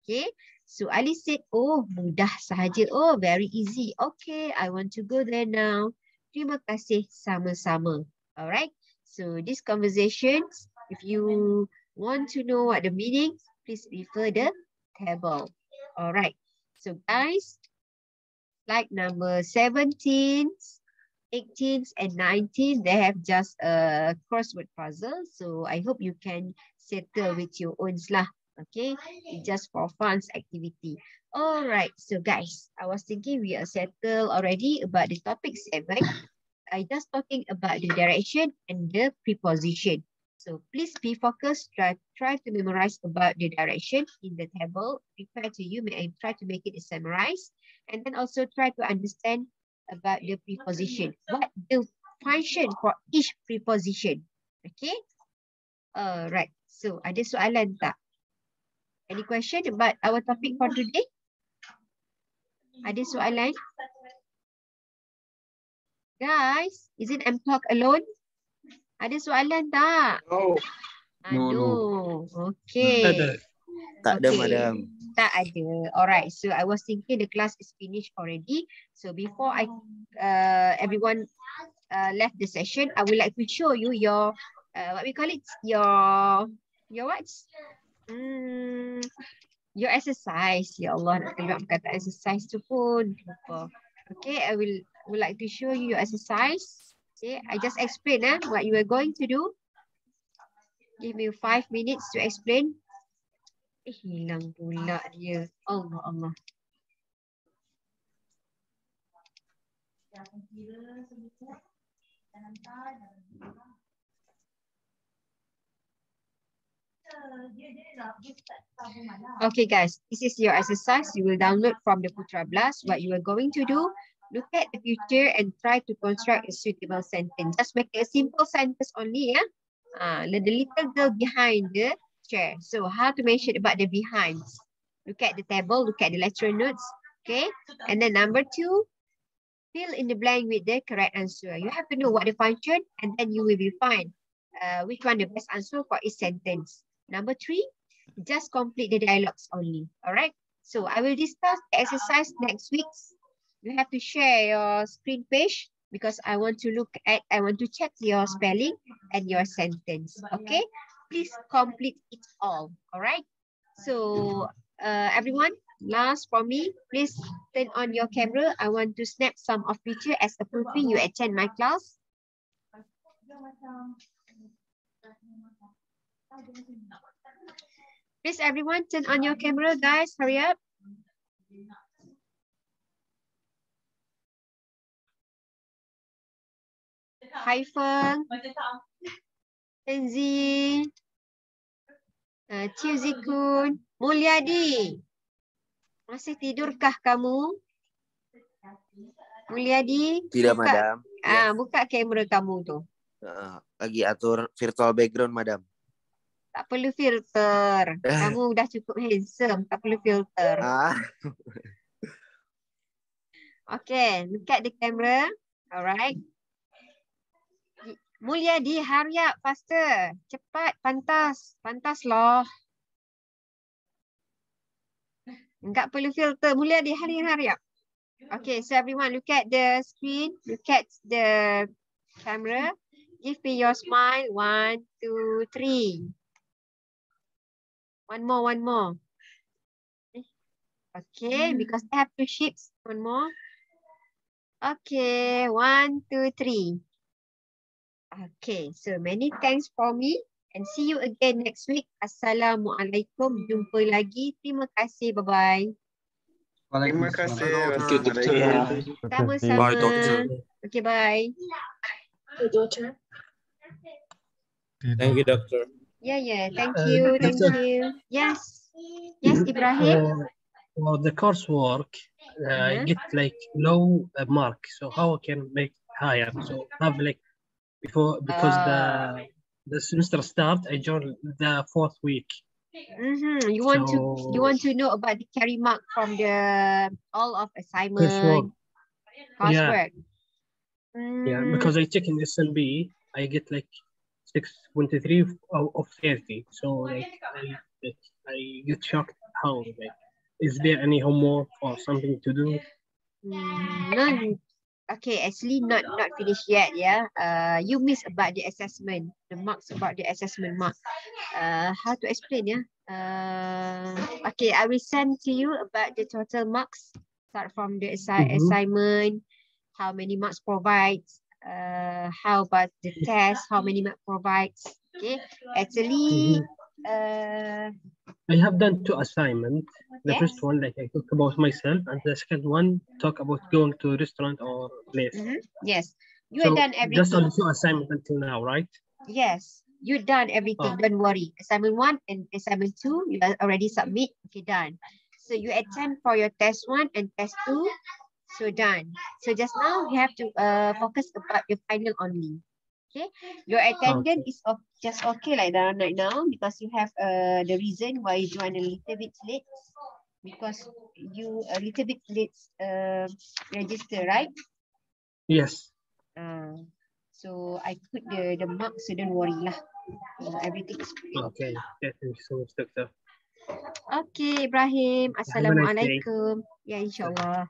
Okay, so Ali said, oh mudah sahaja. Oh, very easy. Okay, I want to go there now. Terima kasih sama-sama. Alright, so this conversations, if you want to know what the meaning, please refer the table. Alright, so guys, like number 17, 18, and 19, they have just a crossword puzzle. So I hope you can settle with your own lah. Okay, just for fun activity. All right, so guys, I was thinking we are settled already about the topic seven. I just talking about the direction and the preposition. So please be focused, try, try to memorize about the direction in the table. Refer to you, may I try to make it summarize. And then also try to understand about the preposition. What the function for each preposition. Okay? Alright, so ada soalan tak? Any question about our topic for today? Ada soalan? Guys, is it M talk alone? Ada soalan tak? No. Aduh, okay. Tak ada. Tak ada, Okay. madam. Tak ada. Alright, so I was thinking the class is finished already. So before I, uh, everyone uh, left the session, I would like to show you your, uh, what we call it, your, your what? Hmm, your exercise. Ya Allah, nak keluar kata exercise tu pun. Lupa. Okay, I will would like to show you your exercise. Okay, I just explain eh, what you are going to do. Give me five minutes to explain. Eh, hilang pula dia. Allah Allah. Okay guys, this is your exercise. You will download from the Putra Blast. What you are going to do, look at the future and try to construct a suitable sentence. Just make a simple sentence only, yeah? Uh, the little girl behind the chair. So how to mention about the behinds? Look at the table, look at the lecture notes, okay? And then number two, fill in the blank with the correct answer. You have to know what the function and then you will be fine. Uh, which one the best answer for each sentence. Number three, just complete the dialogues only. All right. So I will discuss the exercise next week. You have to share your screen page because I want to look at, I want to check your spelling and your sentence. Okay. Please complete it all. All right. So uh, everyone, last for me, please turn on your camera. I want to snap some of picture as a proofing you attend my class. Please everyone turn on your camera guys, hurry up. Hai Feng, Tenzi, uh, Chiu Zikun, Mulyadi. Masih tidurkah kamu? Mulyadi? Tidak, buka, madam. Ah, buka kamera kamu tu. Uh, lagi atur virtual background, madam. Tak perlu filter. Kamu dah cukup handsome, tak perlu filter. Ah. Okay, look at the camera. Mulyadi, hurry up faster. Cepat, pantas. Pantas loh. Enggak perlu filter. Mulyadi, hurry, hurry up. Okay, so everyone look at the screen. Look at the camera. Give me your smile. One, two, three. One more, one more. Okay, because I have two sheets. One more. Okay, one, two, three. Okay, so many thanks for me and see you again next week. Assalamualaikum. Jumpa lagi. Terima kasih. Bye-bye. Terima kasih. Okay, doctor. Wassalamualaikum. Sama-sama. Bye, doctor. Okay, bye. Hey, daughter. Thank you, doctor. Yeah, yeah. Thank Uh, you. Thank doctor. you. Yes. Yes, Ibrahim. Uh, for the coursework, uh, I Uh-huh. get like low uh, mark. So how I can make higher? So have like before because Ah. the the semester start, I joined the fourth week. Mm-hmm. You want to you want to know about the carry mark from the all of assignment Yeah. coursework. Yeah, Mm, because I check in SNB, I get like six twenty three of, thirty. So like I I get shocked how like is there any homework or something to do? mm, no, okay, actually not not finished yet. Yeah. Uh, you miss about the assessment, the marks about the assessment mark. Uh, how to explain? Yeah. Uh, okay, I will send to you about the total marks. Start from the assi- Mhm. assignment, how many marks provides. Uh, how about the test? How many marks provides? Okay. Actually, uh, I have done two assignments. The Yes. first one, like I talk about myself, and the second one talk about going to a restaurant or place. Mhm. Yes. You So have done everything. just only two assignments until now, right? Yes. You done everything. Oh. Don't worry. Assignment one and assignment two, you already submit. Okay, done. So you attend for your test one and test two. So done. So just now you have to uh focus about your final only. Okay. Your attendance is of just okay like that right now because you have uh the reason why you join a little bit late because you a little bit late uh register right. Yes. Uh, so I put the the mark so don't worry lah. Uh, everything is great. Okay. Thank you so much, doctor. Okay, Ibrahim. Assalamualaikum. Ya, insyaAllah.